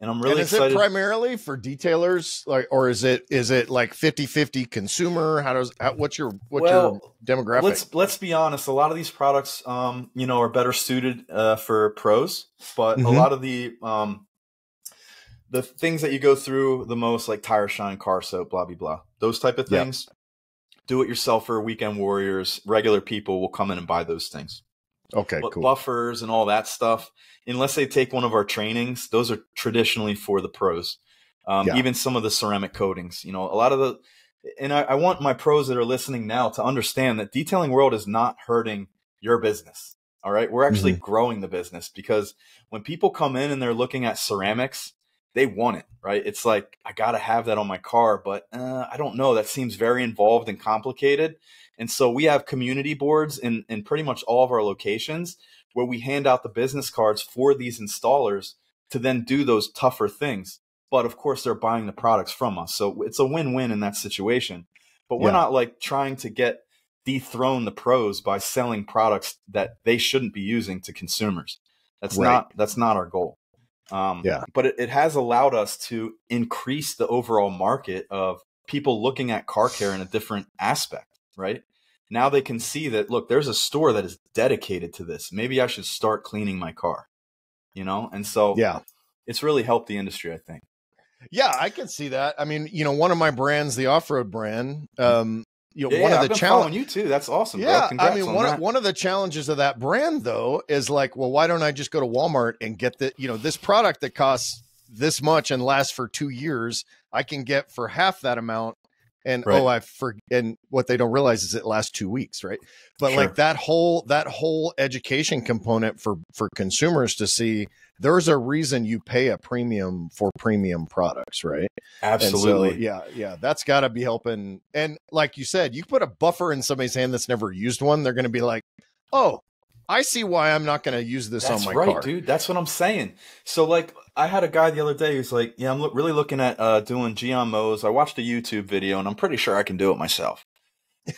Speaker 1: And I'm really
Speaker 2: and is
Speaker 1: excited.
Speaker 2: it primarily for detailers, like, or is it is it like 50-50 consumer? How does how, what's your what's well, your demographic?
Speaker 1: Let's let's be honest. A lot of these products, um, you know, are better suited uh, for pros, but mm-hmm. a lot of the um, the things that you go through the most, like tire shine, car soap, blah blah blah, those type of things do it yourselfer, weekend warriors, regular people will come in and buy those things.
Speaker 2: Okay,
Speaker 1: but
Speaker 2: cool.
Speaker 1: Buffers and all that stuff, unless they take one of our trainings, those are traditionally for the pros. Um, yeah. Even some of the ceramic coatings, you know, a lot of the, and I, I want my pros that are listening now to understand that detailing world is not hurting your business. All right. We're actually mm-hmm. growing the business because when people come in and they're looking at ceramics, they want it, right? It's like I got to have that on my car, but uh, I don't know. That seems very involved and complicated. And so we have community boards in in pretty much all of our locations where we hand out the business cards for these installers to then do those tougher things. But of course, they're buying the products from us, so it's a win-win in that situation. But we're yeah. not like trying to get dethrone the pros by selling products that they shouldn't be using to consumers. That's right. not that's not our goal. Um, yeah. But it, it has allowed us to increase the overall market of people looking at car care in a different aspect, right? Now they can see that, look, there's a store that is dedicated to this. Maybe I should start cleaning my car, you know? And so,
Speaker 2: yeah,
Speaker 1: it's really helped the industry, I think.
Speaker 2: Yeah, I can see that. I mean, you know, one of my brands, the off road brand, um, you know,
Speaker 1: yeah,
Speaker 2: one
Speaker 1: of
Speaker 2: the challenges
Speaker 1: you too. That's awesome.
Speaker 2: Yeah,
Speaker 1: I
Speaker 2: mean,
Speaker 1: on
Speaker 2: one
Speaker 1: that.
Speaker 2: one of the challenges of that brand though is like, well, why don't I just go to Walmart and get the you know this product that costs this much and lasts for two years? I can get for half that amount and
Speaker 1: Right.
Speaker 2: oh i for and what they don't realize is it lasts two weeks right but
Speaker 1: Sure.
Speaker 2: like that whole that whole education component for for consumers to see there's a reason you pay a premium for premium products right And so,
Speaker 1: Absolutely.
Speaker 2: yeah yeah that's got to be helping and like you said you put a buffer in somebody's hand that's never used one they're going to be like oh i see why i'm not going to use this
Speaker 1: That's
Speaker 2: on my
Speaker 1: right,
Speaker 2: car
Speaker 1: dude. That's what I'm saying. So, like, I had a guy the other day who's like, "Yeah, I'm lo- really looking at uh, doing GMOs. I watched a YouTube video, and I'm pretty sure I can do it myself."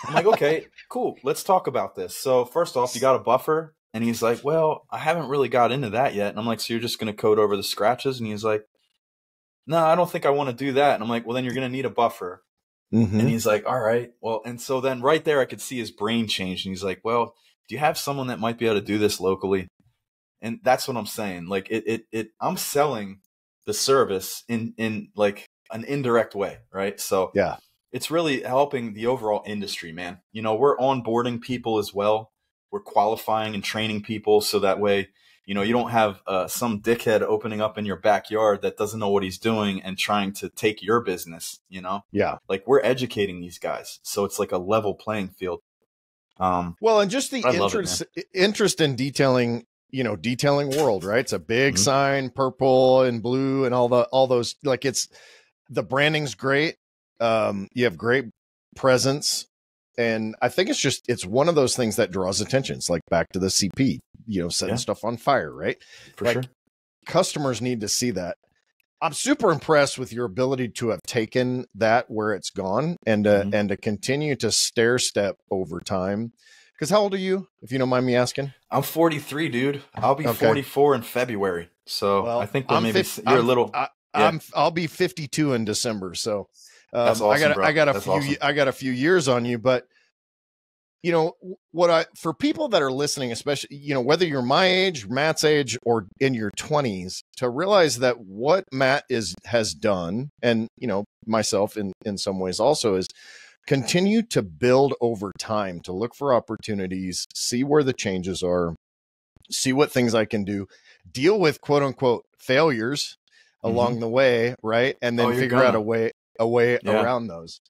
Speaker 1: I'm like, "Okay, cool. Let's talk about this." So, first off, you got a buffer, and he's like, "Well, I haven't really got into that yet." And I'm like, "So you're just going to code over the scratches?" And he's like, "No, I don't think I want to do that." And I'm like, "Well, then you're going to need a buffer."
Speaker 2: Mhm.
Speaker 1: And he's like, all right. Well, and so then right there, I could see his brain change. And he's like, well, do you have someone that might be able to do this locally? And that's what I'm saying. Like it, it, it, I'm selling the service in, in like an indirect way. Right. So
Speaker 2: yeah
Speaker 1: it's really helping the overall industry, man. You know, we're onboarding people as well. We're qualifying and training people so that way, you know, you don't have uh, some dickhead opening up in your backyard that doesn't know what he's doing and trying to take your business, you know?
Speaker 2: yeah
Speaker 1: like we're educating these guys so it's like a level playing field um
Speaker 2: Well, and just the
Speaker 1: I love it,
Speaker 2: interest interest in detailing, you know, detailing world, right? It's a big
Speaker 1: Mhm.
Speaker 2: sign, purple and blue, and all the all those. Like it's the branding's great. Um, you have great presence, and I think it's just it's one of those things that draws attention. It's like back to the CP, you know, setting
Speaker 1: Yeah.
Speaker 2: stuff on fire, right?
Speaker 1: for
Speaker 2: Like,
Speaker 1: sure
Speaker 2: Customers need to see that. I'm super impressed with your ability to have taken that where it's gone and uh,
Speaker 1: Mhm.
Speaker 2: and to continue to stair step over time. Because how old are you, if you don't mind me asking?
Speaker 1: i'm 43 dude i'll be
Speaker 2: Okay.
Speaker 1: 44 in february so
Speaker 2: Well,
Speaker 1: i think we're
Speaker 2: I'm
Speaker 1: maybe
Speaker 2: fif-
Speaker 1: you're
Speaker 2: I'm-
Speaker 1: a little
Speaker 2: I,
Speaker 1: Yeah.
Speaker 2: I'm I'll be 52 in December, so um,
Speaker 1: That's
Speaker 2: I got
Speaker 1: bro.
Speaker 2: I got a
Speaker 1: That's
Speaker 2: few
Speaker 1: awesome.
Speaker 2: I got a few years on you, but you know what I for people that are listening, especially you know whether you're my age, Matt's age, or in your 20s, to realize that what Matt is has done, and you know myself in in some ways also is continue to build over time to look for opportunities, see where the changes are, see what things I can do, deal with quote unquote failures along the way, right? And then
Speaker 1: Mm-hmm. Oh,
Speaker 2: figure out a way a way
Speaker 1: Yeah.
Speaker 2: around those.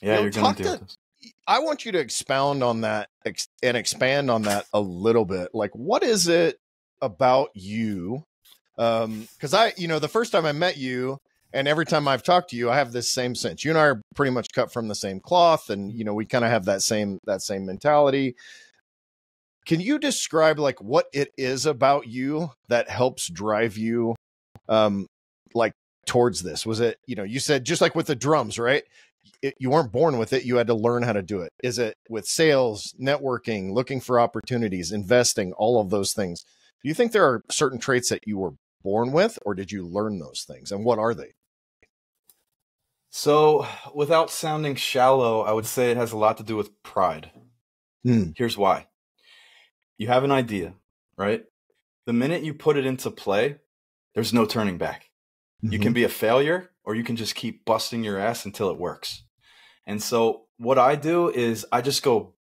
Speaker 1: yeah
Speaker 2: know,
Speaker 1: you're gonna
Speaker 2: talk to-
Speaker 1: this
Speaker 2: I want you to expound on that ex- and expand on that a little bit. Like, what is it about you? Um, because I, you know, the first time I met you, and every time I've talked to you, I have this same sense. You and I are pretty much cut from the same cloth, and you know, we kind of have that same that same mentality. Can you describe like what it is about you that helps drive you, um, like towards this? Was it, you know, you said just like with the drums, right? It, you weren't born with it you had to learn how to do it. Is it with sales networking looking for opportunities investing all of those things? Do you think there are certain traits that you were born with or did you learn those things and what are they?
Speaker 1: So without sounding shallow i would say it has a lot to do with pride.
Speaker 2: Hmm.
Speaker 1: here's why. You have an idea right? The minute you put it into play there's no turning back. You
Speaker 2: Mm-hmm.
Speaker 1: can be a failure or you can just keep busting your ass until it works. And so what I do is I just go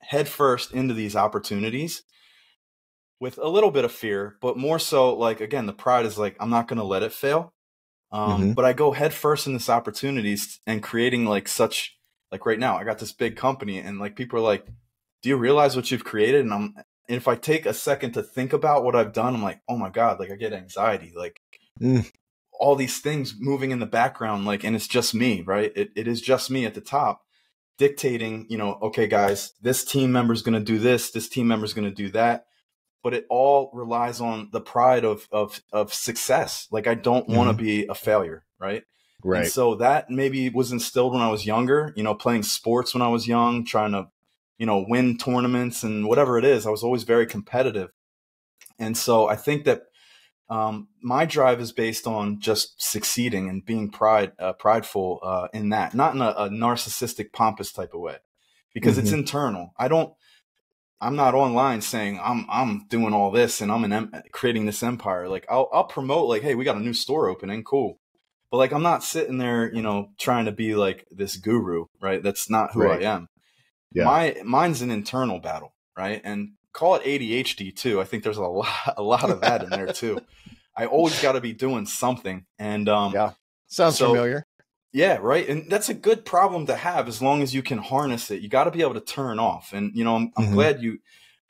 Speaker 1: head first into these opportunities with a little bit of fear, but more so like again, the pride is like I'm not going to let it fail. Um,
Speaker 2: Mhm.
Speaker 1: but I go head first in this opportunities and creating like such like right now I got this big company and like people are like, "Do you realize what you've created?" And I'm and if I take a second to think about what I've done, I'm like, "Oh my god!" Like I get anxiety. Like
Speaker 2: Mm.
Speaker 1: All these things moving in the background like and it's just me right it, it is just me at the top dictating you know okay guys this team member is going to do this this team member is going to do that but it all relies on the pride of of of success like i don't want to
Speaker 2: Mhm.
Speaker 1: be a failure right and
Speaker 2: right
Speaker 1: so that maybe was instilled when I was younger, you know, playing sports when I was young, trying to, you know, win tournaments and whatever it is. I was always very competitive. And so I think that um, my drive is based on just succeeding and being pride, uh, prideful uh, in that, not in a, a narcissistic, pompous type of way, because it's internal. I don't. I'm not online saying I'm I'm doing all this and I'm an em- creating this empire. Like I'll I'll promote like, hey, we got a new store opening, cool. But like I'm not sitting there, you know, trying to be like this guru, right? That's not who
Speaker 2: Right.
Speaker 1: I am.
Speaker 2: Yeah.
Speaker 1: My mine's an internal battle, right? And call it ADHD too. I think there's a lot a lot of that in there too. I always got to be doing something, and um,
Speaker 2: Yeah. sounds
Speaker 1: so-
Speaker 2: familiar
Speaker 1: Yeah, right. And that's a good problem to have as long as you can harness it. You got to be able to turn off. And, you know, I'm, I'm
Speaker 2: Mhm.
Speaker 1: glad you,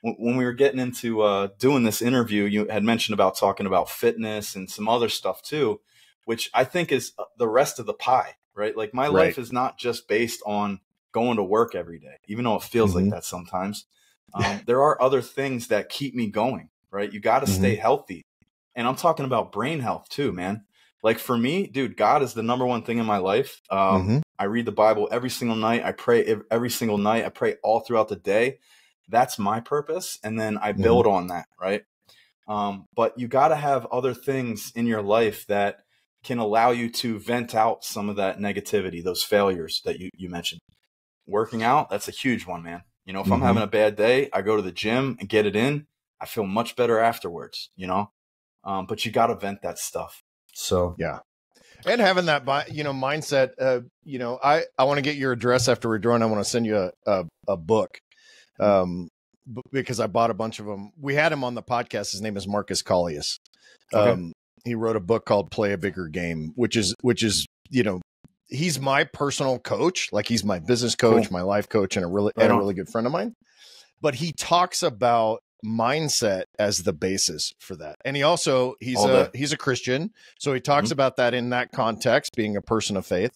Speaker 1: when when we were getting into uh, doing this interview, you had mentioned about talking about fitness and some other stuff too, which I think is uh, the rest of the pie, right? Like my
Speaker 2: Right.
Speaker 1: life is not just based on going to work every day, even though it feels
Speaker 2: Mhm.
Speaker 1: like that sometimes. Um, there are other things that keep me going, right? You got to
Speaker 2: Mm-hmm.
Speaker 1: stay healthy. And I'm talking about brain health too, man. Like for me, dude, God is the number one thing in my life. Um,
Speaker 2: Mhm.
Speaker 1: I read the Bible every single night. I pray every single night. I pray all throughout the day. That's my purpose. And then I build on that, right? Um, but you got to have other things in your life that can allow you to vent out some of that negativity, those failures that you, you mentioned. Working out, that's a huge one, man. You know, if I'm
Speaker 2: Mhm.
Speaker 1: having a bad day, I go to the gym and get it in. I feel much better afterwards, you know? Um, but you got to vent that stuff. So,
Speaker 2: Yeah. And having that, you know, mindset, uh, you know, I, I want to get your address after we're done. I want to send you a, a, a book. Um, b- because I bought a bunch of them. We had him on the podcast. His name is Marcus Collius.
Speaker 1: Okay.
Speaker 2: Um, he wrote a book called Play a Bigger Game, which is, which is, you know, he's my personal coach. Like he's my business coach,
Speaker 1: Cool.
Speaker 2: my life coach, and a really,
Speaker 1: Right
Speaker 2: and a really good friend of mine. But he talks about mindset as the basis for that. And he also, he's
Speaker 1: All
Speaker 2: a, he's a Christian. So he talks
Speaker 1: Mhm.
Speaker 2: about that in that context, being a person of faith.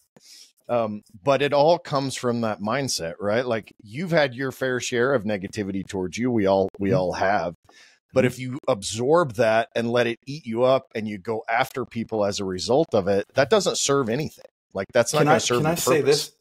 Speaker 2: Um, but it all comes from that mindset, right? Like you've had your fair share of negativity towards you. We all we
Speaker 1: Mhm.
Speaker 2: all have. But
Speaker 1: Mhm.
Speaker 2: if you absorb that and let it eat you up and you go after people as a result of it, that doesn't serve anything. Like that's not going
Speaker 1: I,
Speaker 2: to serve
Speaker 1: can I say this?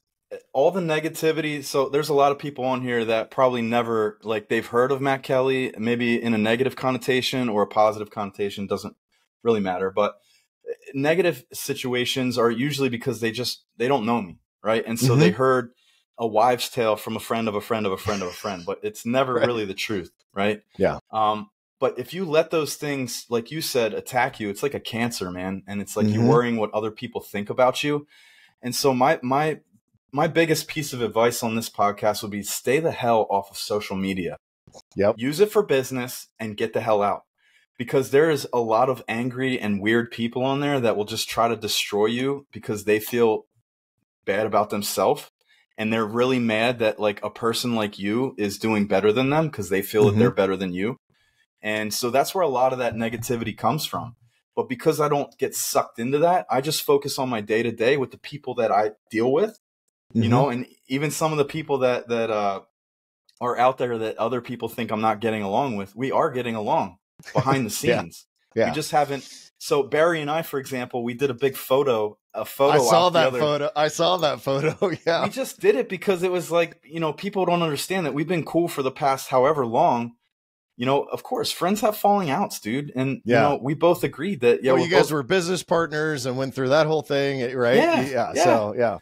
Speaker 1: All the negativity. So there's a lot of people on here that probably never like they've heard of Matt Kelly, maybe in a negative connotation or a positive connotation. Doesn't really matter. But eh, negative situations are usually because they just they don't know me, right? And so
Speaker 2: Mm-hmm.
Speaker 1: they heard a wives' tale from a friend of a friend of a friend of a friend, but it's never
Speaker 2: Right.
Speaker 1: really the truth, right?
Speaker 2: Yeah.
Speaker 1: Um, but if you let those things, like you said, attack you, it's like a cancer, man. And it's like
Speaker 2: Mhm.
Speaker 1: you're worrying what other people think about you. And so my my my biggest piece of advice on this podcast would be stay the hell off of social media.
Speaker 2: Yep.
Speaker 1: Use it for business and get the hell out. Because there is a lot of angry and weird people on there that will just try to destroy you because they feel bad about themselves and they're really mad that like a person like you is doing better than them because they feel
Speaker 2: Mhm.
Speaker 1: that they're better than you. And so that's where a lot of that negativity comes from. But because I don't get sucked into that, I just focus on my day to day with the people that I deal with, you
Speaker 2: Mhm.
Speaker 1: know, and even some of the people that that uh, are out there that other people think I'm not getting along with. We are getting along behind the scenes.
Speaker 2: Yeah.
Speaker 1: We just haven't. So Barry and I, for example, we did a big photo, a photo.
Speaker 2: I saw that
Speaker 1: other-
Speaker 2: photo. I saw that photo. Yeah.
Speaker 1: we just did it because it was like you know people don't understand that we've been cool for the past however long you know of course friends have falling outs dude and
Speaker 2: Yeah.
Speaker 1: you know we both agreed that yeah
Speaker 2: well, you guys
Speaker 1: both-
Speaker 2: were business partners and went through that whole thing, eh, right?
Speaker 1: Yeah, yeah.
Speaker 2: So yeah.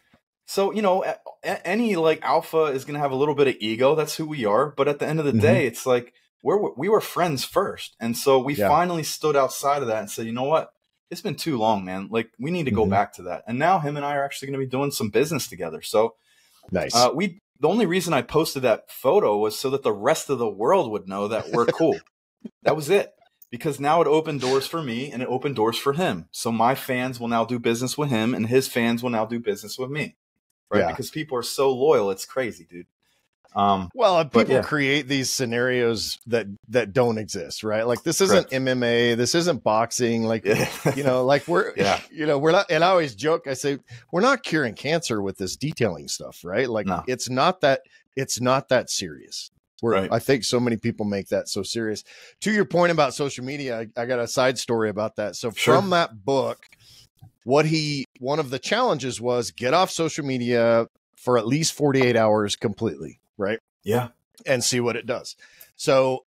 Speaker 1: So you know any like alpha is going to have a little bit of ego that's who we are but at the end of the
Speaker 2: Mhm.
Speaker 1: day it's like we're we were friends first and so we
Speaker 2: Yeah.
Speaker 1: finally stood outside of that and said you know what it's been too long man like we need to go
Speaker 2: Mhm.
Speaker 1: back to that and now him and i are actually going to be doing some business together so
Speaker 2: Nice.
Speaker 1: Uh, we the only reason I posted that photo was so that the rest of the world would know that we're cool. that was it. Because now it opened doors for me and it opened doors for him. So my fans will now do business with him and his fans will now do business with me. Right?
Speaker 2: Yeah.
Speaker 1: Because people are so loyal, it's crazy, dude. Um
Speaker 2: Well, and
Speaker 1: But,
Speaker 2: people
Speaker 1: yeah.
Speaker 2: create these scenarios that that don't exist, right? Like this isn't
Speaker 1: Correct.
Speaker 2: MMA, this isn't boxing. Like
Speaker 1: yeah.
Speaker 2: you know, like we're
Speaker 1: Yeah.
Speaker 2: you know we're not. And I always joke, I say we're not curing cancer with this detailing stuff, right? Like
Speaker 1: No.
Speaker 2: it's not that it's not that serious. We're,
Speaker 1: Right.
Speaker 2: I think so many people make that so serious. To your point about social media, I, I got a side story about that. So
Speaker 1: Sure.
Speaker 2: from that book, what he one of the challenges was get off social media for at least 48 hours completely, right?
Speaker 1: yeah.
Speaker 2: and see what it does. So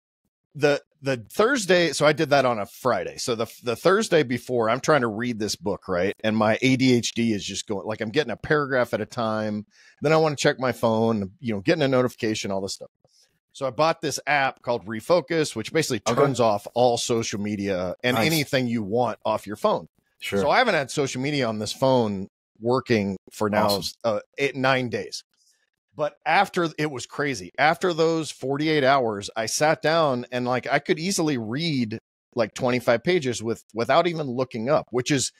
Speaker 2: the the Thursday, so I did that on a Friday. So the the Thursday before, I'm trying to read this book, right? And my ADHD is just going like I'm getting a paragraph at a time. Then I want to check my phone, you know, getting a notification, all this stuff. So I bought this app called Refocus, which basically
Speaker 1: Okay.
Speaker 2: turns off all social media and
Speaker 1: Nice.
Speaker 2: anything you want off your phone.
Speaker 1: Sure.
Speaker 2: So I haven't had social media on this phone working for now
Speaker 1: Awesome.
Speaker 2: uh, eight nine days. But after it was crazy. After those 48 hours, I sat down and like I could easily read like 25 pages with without even looking up, which is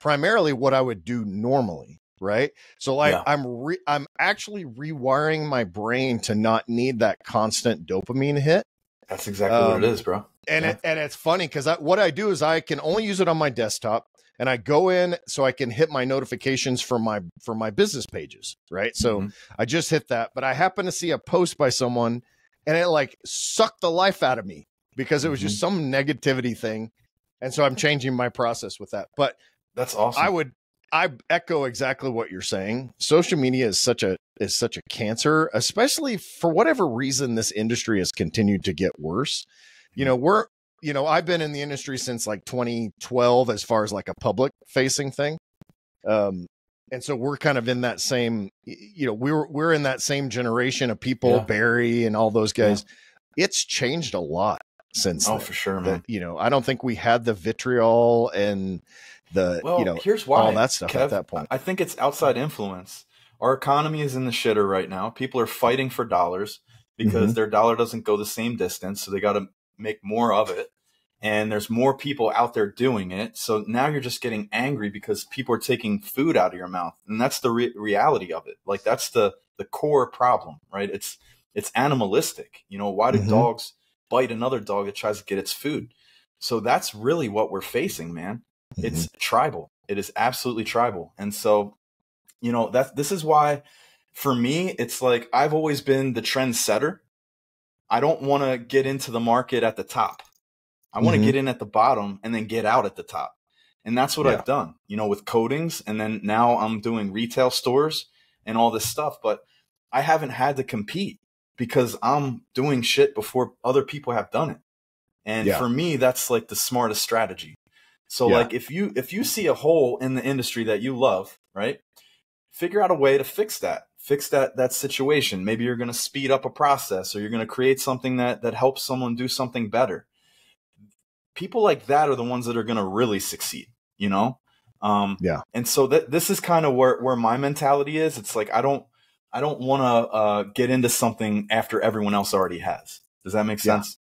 Speaker 2: primarily what I would do normally, right? So like
Speaker 1: Yeah.
Speaker 2: I'm re- I'm actually rewiring my brain to not need that constant dopamine hit.
Speaker 1: That's exactly what
Speaker 2: Um,
Speaker 1: it is, bro.
Speaker 2: And
Speaker 1: Yeah.
Speaker 2: it, and it's funny because what I do is I can only use it on my desktop, and I go in so I can hit my notifications from my from my business pages, right? So
Speaker 1: Mhm.
Speaker 2: I just hit that, but I happen to see a post by someone, and it like sucked the life out of me because it was just some negativity thing, and so I'm changing my process with that. But
Speaker 1: that's awesome.
Speaker 2: I would I echo exactly what you're saying. Social media is such a is such a cancer, especially for whatever reason this industry has continued to get worse. You know, we're you know, I've been in the industry since like 2012 as far as like a public facing thing. Um and so we're kind of in that same, you know, we're we're in that same generation of people,
Speaker 1: Yeah.
Speaker 2: Barry and all those guys. It's changed a lot since
Speaker 1: oh,
Speaker 2: then.
Speaker 1: for sure, man.
Speaker 2: You know, I don't think we had the vitriol and the
Speaker 1: Well,
Speaker 2: you know
Speaker 1: here's why
Speaker 2: all that stuff
Speaker 1: Kev.
Speaker 2: at that point.
Speaker 1: I think it's outside influence. Our economy is in the shitter right now. People are fighting for dollars because
Speaker 2: Mm-hmm.
Speaker 1: their dollar doesn't go the same distance, so they got to make more of it. And there's more people out there doing it. So now you're just getting angry because people are taking food out of your mouth, and that's the re- reality of it. Like that's the the core problem, right? It's it's animalistic. You know, why do
Speaker 2: Mhm.
Speaker 1: dogs bite another dog that tries to get its food? So that's really what we're facing, man it's tribal it is absolutely tribal and so you know that this is why for me it's like i've always been the trendsetter i don't want to get into the market at the top i want to
Speaker 2: Mhm.
Speaker 1: get in at the bottom and then get out at the top and that's what
Speaker 2: Yeah.
Speaker 1: i've done you know with coatings and then now i'm doing retail stores and all this stuff but i haven't had to compete because i'm doing shit before other people have done it and
Speaker 2: Yeah.
Speaker 1: for me that's like the smartest strategy so
Speaker 2: Yeah.
Speaker 1: like if you if you see a hole in the industry that you love, right? Figure out a way to fix that. Fix that that situation. Maybe you're going to speed up a process or you're going to create something that that helps someone do something better. People like that are the ones that are going to really succeed, you know? Um
Speaker 2: Yeah.
Speaker 1: and so that this is kind of where where my mentality is. It's like I don't I don't want to uh get into something after everyone else already has. Does that make sense?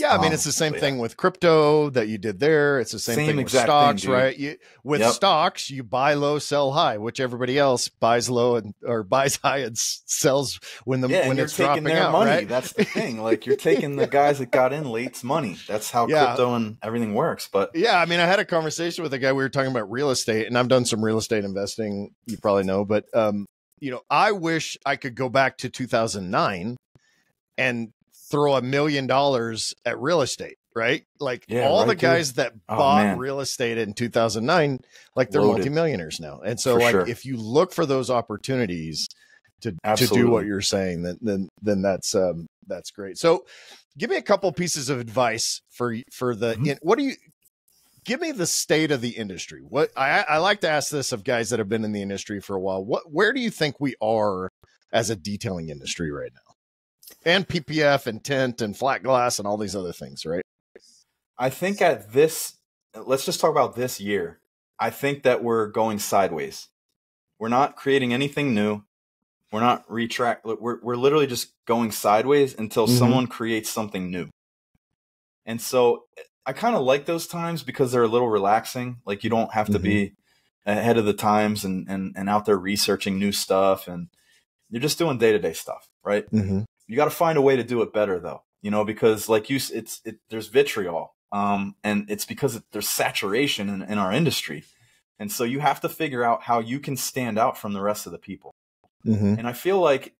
Speaker 2: Yeah, I mean
Speaker 1: Um,
Speaker 2: it's the same
Speaker 1: but yeah.
Speaker 2: thing with crypto that you did there. It's the same,
Speaker 1: Same
Speaker 2: thing with
Speaker 1: exact thing,
Speaker 2: stocks, right? You, with
Speaker 1: Yep.
Speaker 2: stocks, you buy low, sell high, which everybody else buys low and or buys high and sells when the
Speaker 1: yeah,
Speaker 2: when it's
Speaker 1: taking
Speaker 2: dropping
Speaker 1: their
Speaker 2: out,
Speaker 1: money.
Speaker 2: right?
Speaker 1: That's the thing. Like you're taking the guys that got in late's money. That's how
Speaker 2: Yeah.
Speaker 1: crypto and everything works. But
Speaker 2: Yeah, I mean, I had a conversation with a guy. We were talking about real estate, and I've done some real estate investing. You probably know, but um, you know, I wish I could go back to 2009 and throw a million dollars at real estate. Right, like
Speaker 1: Yeah,
Speaker 2: all
Speaker 1: right,
Speaker 2: the guys that
Speaker 1: Oh,
Speaker 2: bought
Speaker 1: man.
Speaker 2: real estate in 2009, like they're
Speaker 1: Loaded.
Speaker 2: multimillionaires now. And so,
Speaker 1: For
Speaker 2: like,
Speaker 1: sure.
Speaker 2: if you look for those opportunities to to do what you're saying, then then then that's um that's great. So, give me a couple pieces of advice for for the
Speaker 1: Mhm.
Speaker 2: in, what do you give me the state of the industry what I, I like to ask this of guys that have been in the industry for a while what where do you think we are as a detailing industry right now and ppf and tint and flat glass and all these other things right
Speaker 1: I think at this, let's just talk about this year. I think that we're going sideways. We're not creating anything new. We're not retract. We're we're literally just going sideways until
Speaker 2: Mhm.
Speaker 1: someone creates something new. And so I kind of like those times because they're a little relaxing. Like you don't have to be ahead of the times and, and, and out there researching new stuff and you're just doing day to day stuff, right?
Speaker 2: mm-hmm.
Speaker 1: You got to find a way to do it better though, you know, because like you, it's, it, there's vitriol. Um, and it's because there's saturation in, in our industry. And so you have to figure out how you can stand out from the rest of the people.
Speaker 2: Mm-hmm.
Speaker 1: And I feel like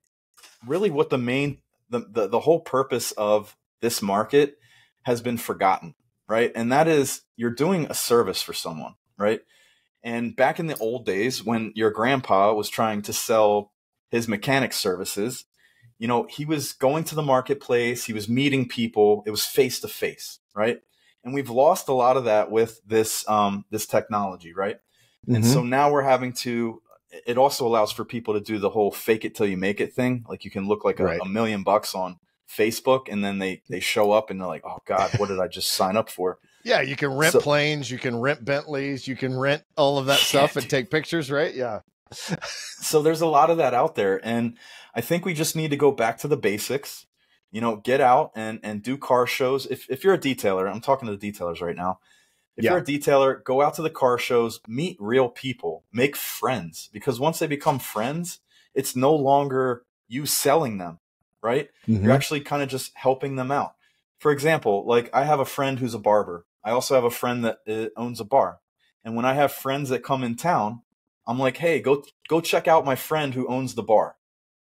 Speaker 1: really what the main the, the the whole purpose of this market has been forgotten, right? And that is you're doing a service for someone, right? And back in the old days when your grandpa was trying to sell his mechanic services, you know, he was going to the marketplace, he was meeting people, it was face to face, right? And we've lost a lot of that with this um this technology, right? And
Speaker 2: Mm-hmm.
Speaker 1: so now we're having to. It also allows for people to do the whole fake it till you make it thing. Like you can look like a,
Speaker 2: Right.
Speaker 1: a million bucks on Facebook, and then they they show up and they're like, "Oh God, what did I just sign up for?"
Speaker 2: yeah you can rent
Speaker 1: So-
Speaker 2: planes you can rent bentleys you can rent all of that stuff and take pictures right yeah
Speaker 1: So there's a lot of that out there, and I think we just need to go back to the basics. You know, get out and and do car shows. If if you're a detailer, I'm talking to the detailers right now. If
Speaker 2: Yeah.
Speaker 1: you're a detailer, go out to the car shows, meet real people, make friends. Because once they become friends, it's no longer you selling them, right?
Speaker 2: Mm-hmm.
Speaker 1: You're actually kind of just helping them out. For example, like I have a friend who's a barber. I also have a friend that uh, owns a bar. And when I have friends that come in town, I'm like, "Hey, go go check out my friend who owns the bar."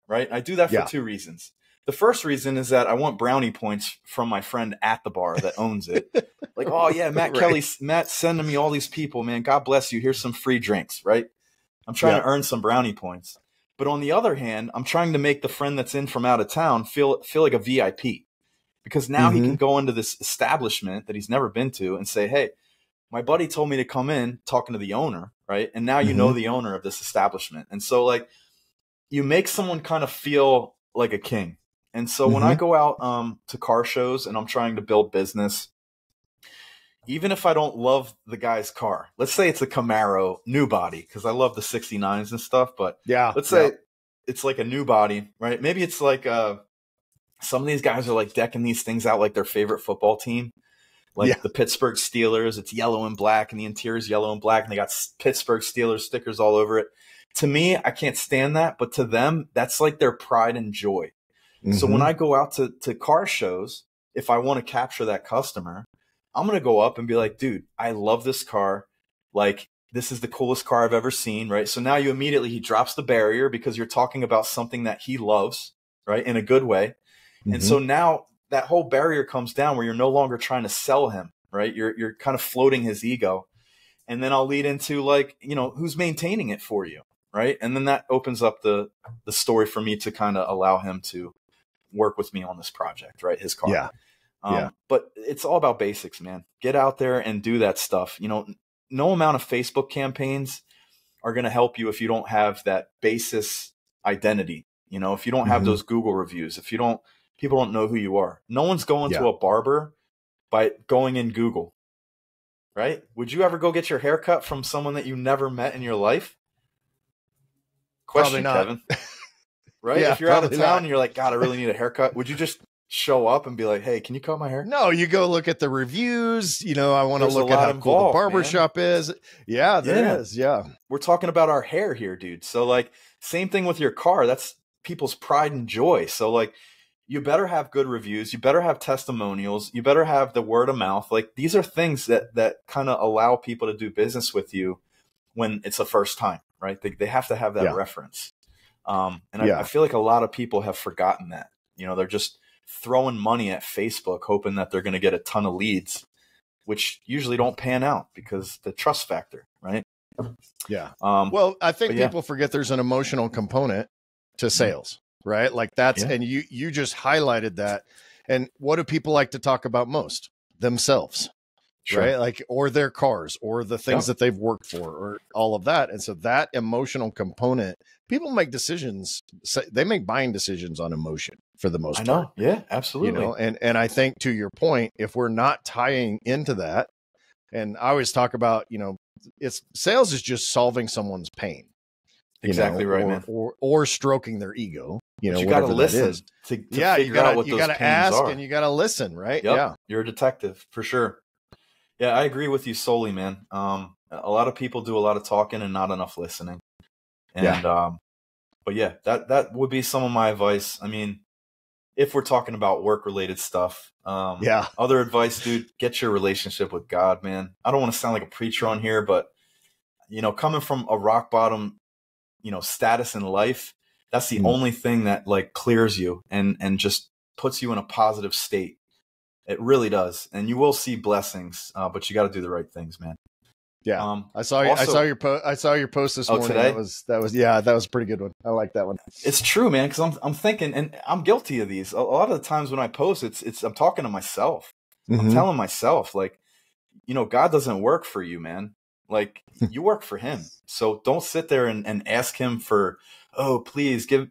Speaker 1: Right? I do that for
Speaker 2: Yeah.
Speaker 1: two reasons. The first reason is that I want brownie points from my friend at the bar that owns it. like, "Oh yeah, Matt
Speaker 2: Right.
Speaker 1: Kelly, Matt sending me all these people, man. God bless you. Here's some free drinks." Right? I'm trying
Speaker 2: Yeah.
Speaker 1: to earn some brownie points. But on the other hand, I'm trying to make the friend that's in from out of town feel feel like a VIP because now he
Speaker 2: Mhm.
Speaker 1: can go into this establishment that he's never been to and say, "Hey, my buddy told me to come in talking to the owner, right? And now you know the owner of this establishment." And so like you make someone kind of feel like a king. And so when I go out um, to car shows and I'm trying to build business, even if I don't love the guy's car, let's say it's a Camaro new body because I love the 69s and stuff, but
Speaker 2: Yeah.
Speaker 1: let's
Speaker 2: yeah.
Speaker 1: say it's like a new body, right? Maybe it's like uh, some of these guys are like decking these things out like their favorite football team, like
Speaker 2: Yeah.
Speaker 1: the Pittsburgh Steelers. It's yellow and black, and the interior is yellow and black, and they got s- Pittsburgh Steelers stickers all over it. To me, I can't stand that, but to them, that's like their pride and joy. So when
Speaker 2: Mhm.
Speaker 1: I go out to, to car shows, if I want to capture that customer, I'm going to go up and be like, dude, I love this car. Like, this is the coolest car I've ever seen, right? So now you immediately, he drops the barrier because you're talking about something that he loves, right? In a good way. And
Speaker 2: Mhm.
Speaker 1: so now that whole barrier comes down where you're no longer trying to sell him, right? You're, you're kind of floating his ego. And then I'll lead into like, you know, who's maintaining it for you, right? And then that opens up the, the story for me to kind of allow him to work with me on this project, right? His car.
Speaker 2: Yeah.
Speaker 1: Um,
Speaker 2: Yeah.
Speaker 1: But it's all about basics, man. Get out there and do that stuff. You know, no amount of Facebook campaigns are going to help you if you don't have that basis identity. You know, if you don't have
Speaker 2: Mhm.
Speaker 1: those Google reviews, if you don't, people don't know who you are. No one's going to a barber by going in Google, right? Would you ever go get your hair cut from someone that you never met in your life? Question,
Speaker 2: Probably not.
Speaker 1: Kevin. Right?
Speaker 2: Yeah,
Speaker 1: if you're out of town
Speaker 2: not.
Speaker 1: and you're like, God, I really need a haircut, would you just show up and be like, Hey, can you cut my hair?
Speaker 2: No, you go look at the reviews. You know, I want to look at how cool the
Speaker 1: involved,
Speaker 2: barber
Speaker 1: man.
Speaker 2: shop is. Yeah, there is.
Speaker 1: Yeah.
Speaker 2: Yeah.
Speaker 1: We're talking about our hair here, dude. So like same thing with your car. That's people's pride and joy. So like you better have good reviews, you better have testimonials, you better have the word of mouth. Like these are things that that kind of allow people to do business with you when it's the first time, right? They they have to have that
Speaker 2: Yeah.
Speaker 1: reference. Um and I,
Speaker 2: Yeah.
Speaker 1: I feel like a lot of people have forgotten that. You know, they're just throwing money at Facebook hoping that they're going to get a ton of leads, which usually don't pan out because the trust factor, right?
Speaker 2: Yeah.
Speaker 1: Um,
Speaker 2: Well, I think
Speaker 1: But yeah. Mm-hmm.
Speaker 2: people forget there's an emotional component to sales, right? Like that's
Speaker 1: Yeah.
Speaker 2: and you you just highlighted that. And what do people like to talk about most? Themselves,
Speaker 1: sure.
Speaker 2: right? Like or their cars or the things
Speaker 1: Yeah.
Speaker 2: that they've worked for or all of that. And so that emotional component, people make decisions they make buying decisions on emotion for the most
Speaker 1: I
Speaker 2: part.
Speaker 1: know. Yeah, absolutely.
Speaker 2: you know and and i think to your point if we're not tying into that and i always talk about you know it's sales is just solving someone's pain
Speaker 1: exactly
Speaker 2: know,
Speaker 1: right,
Speaker 2: or,
Speaker 1: man.
Speaker 2: or or stroking their ego you
Speaker 1: But
Speaker 2: know
Speaker 1: you got to listen to, to
Speaker 2: yeah you
Speaker 1: figure
Speaker 2: gotta
Speaker 1: out what
Speaker 2: you gotta ask
Speaker 1: are.
Speaker 2: and you gotta listen right
Speaker 1: Yep.
Speaker 2: yeah
Speaker 1: You're a detective for sure. Yeah, I agree with you solely, man. Um, a lot of people do a lot of talking and not enough listening. And um, but yeah, that that would be some of my advice. I mean, if we're talking about work related stuff, um,
Speaker 2: yeah
Speaker 1: Other advice, dude, get your relationship with God, man. I don't want to sound like a preacher on here, but you know, coming from a rock bottom, you know, status in life, that's the
Speaker 2: Mm.
Speaker 1: only thing that like clears you and and just puts you in a positive state. It really does, and you will see blessings, uh, but you got to do the right things, man.
Speaker 2: yeah
Speaker 1: Um,
Speaker 2: i saw you i saw your post i saw your post this
Speaker 1: Oh,
Speaker 2: morning
Speaker 1: today?
Speaker 2: that was that was yeah that was a pretty good one i like that one
Speaker 1: it's true, man. Because I'm I'm thinking, and I'm guilty of these. A, lot of the times when I post, it's it's I'm talking to myself. I'm
Speaker 2: Mhm.
Speaker 1: telling myself, like, you know, God doesn't work for you, man. Like, you work for Him. So don't sit there and, and ask Him for, oh, please give,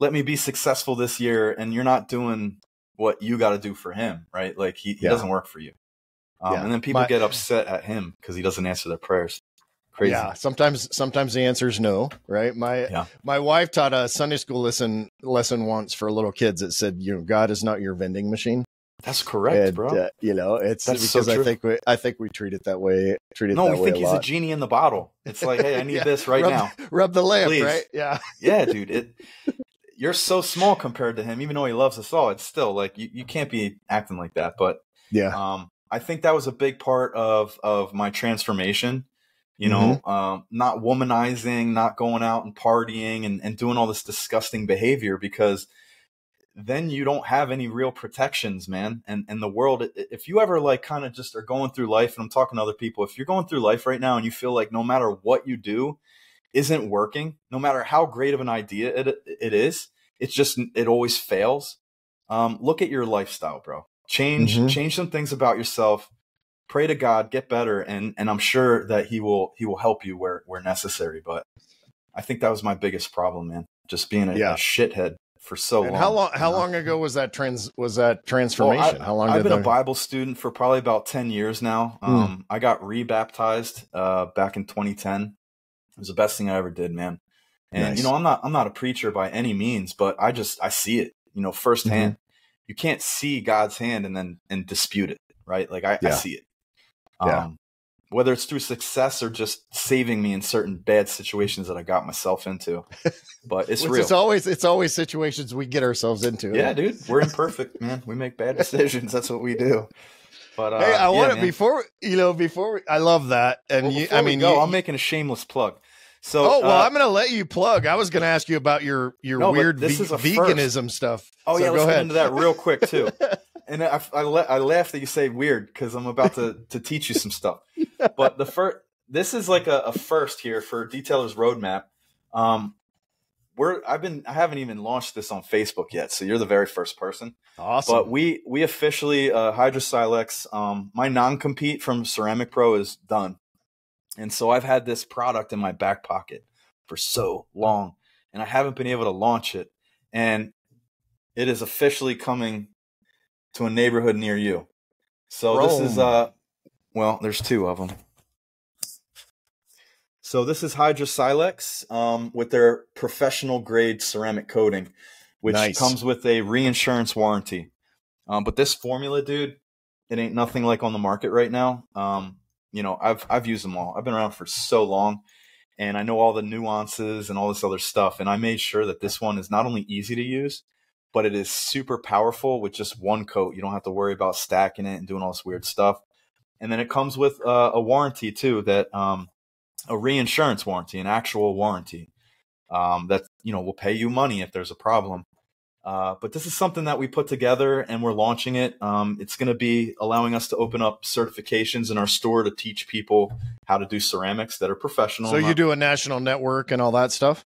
Speaker 1: let me be successful this year. And you're not doing what you got to do for Him, right? Like, He, he
Speaker 2: Yeah.
Speaker 1: doesn't work for you. Um,
Speaker 2: Yeah.
Speaker 1: And then people
Speaker 2: My-
Speaker 1: get upset at Him because He doesn't answer their prayers. Crazy.
Speaker 2: Yeah, sometimes sometimes the answer is no, right? My
Speaker 1: Yeah.
Speaker 2: my wife taught a Sunday school lesson lesson once for little kids that said, you know, God is not your vending machine.
Speaker 1: That's correct,
Speaker 2: and
Speaker 1: bro.
Speaker 2: uh, you know it's
Speaker 1: That's so
Speaker 2: because I think we I think we treat it that way. Treat it
Speaker 1: no, we think
Speaker 2: a
Speaker 1: he's a genie in the bottle. It's like, hey, I need
Speaker 2: Yeah,
Speaker 1: this right
Speaker 2: rub,
Speaker 1: now.
Speaker 2: Rub the lamp,
Speaker 1: Please.
Speaker 2: right? Yeah.
Speaker 1: Yeah, dude. It you're so small compared to him, even though he loves us all. It's still like you, you can't be acting like that. But
Speaker 2: Yeah.
Speaker 1: um, I think that was a big part of of my transformation. You know, um, not womanizing, not going out and partying and, and doing all this disgusting behavior because then you don't have any real protections, man. And and the world, if you ever like kind of just are going through life, and I'm talking to other people, if you're going through life right now and you feel like no matter what you do isn't working, no matter how great of an idea it it is, it's just it always fails. Um, look at your lifestyle, bro. Change
Speaker 2: Mhm.
Speaker 1: change some things about yourself. Pray to God, get better, and and I'm sure that He will He will help you where where necessary. But I think that was my biggest problem, man. Just being a,
Speaker 2: Yeah.
Speaker 1: a shithead for so
Speaker 2: And
Speaker 1: long.
Speaker 2: how long? How
Speaker 1: you know?
Speaker 2: long ago was that trans? Was that
Speaker 1: Well,
Speaker 2: transformation?
Speaker 1: I,
Speaker 2: how long?
Speaker 1: I've been a Bible student for probably about 10 years now.
Speaker 2: Hmm.
Speaker 1: Um, I got rebaptized uh, back in 2010. It was the best thing I ever did, man. And
Speaker 2: Nice.
Speaker 1: you know, I'm not I'm not a preacher by any means, but I just I see it, you know, firsthand.
Speaker 2: Mm-hmm.
Speaker 1: You can't see God's hand and then and dispute it, right? Like I, I see it.
Speaker 2: Yeah.
Speaker 1: Um, whether it's through success or just saving me in certain bad situations that I got myself into. But it's real.
Speaker 2: It's always it's always situations we get ourselves into.
Speaker 1: yeah, dude. We're imperfect, man. We make bad decisions. That's what we do. But uh,
Speaker 2: Hey, I
Speaker 1: yeah,
Speaker 2: want to
Speaker 1: man.
Speaker 2: before you know before we, I love that, and
Speaker 1: Well,
Speaker 2: you, I mean,
Speaker 1: go,
Speaker 2: you,
Speaker 1: I'm making a shameless plug. So,
Speaker 2: oh well,
Speaker 1: uh,
Speaker 2: I'm going to let you plug. I was going to ask you about your your
Speaker 1: No,
Speaker 2: weird
Speaker 1: this
Speaker 2: ve-
Speaker 1: is a first.
Speaker 2: veganism stuff.
Speaker 1: oh
Speaker 2: So
Speaker 1: yeah,
Speaker 2: go
Speaker 1: let's get
Speaker 2: ahead.
Speaker 1: into that real quick too. and I, I, I laugh that you say weird because I'm about to to teach you some stuff. But the first, this is like a, a first here for Detailer's Roadmap. Um, we're I've been I haven't even launched this on Facebook yet, so you're the very first person.
Speaker 2: Awesome.
Speaker 1: But we we officially uh, HydroSylex. Um, my non compete from Ceramic Pro is done, and so I've had this product in my back pocket for so long, and I haven't been able to launch it, and it is officially coming to a neighborhood near you. So this is
Speaker 2: Rome.
Speaker 1: uh, well, there's two of them. So this is HydroSylex um, with their professional grade ceramic coating, which
Speaker 2: Nice.
Speaker 1: comes with a reinsurance warranty. Um, but this formula, dude, it ain't nothing like on the market right now. Um, you know, I've I've used them all. I've been around for so long, and I know all the nuances and all this other stuff. And I made sure that this one is not only easy to use, but it is super powerful with just one coat. You don't have to worry about stacking it and doing all this weird stuff. And then it comes with uh, a warranty too, that um, a reinsurance warranty, an actual warranty um, that you know will pay you money if there's a problem. Uh, but this is something that we put together and we're launching it. Um, it's going to be allowing us to open up certifications in our store to teach people how to do ceramics that are professional.
Speaker 2: so you do a national network and all that stuff.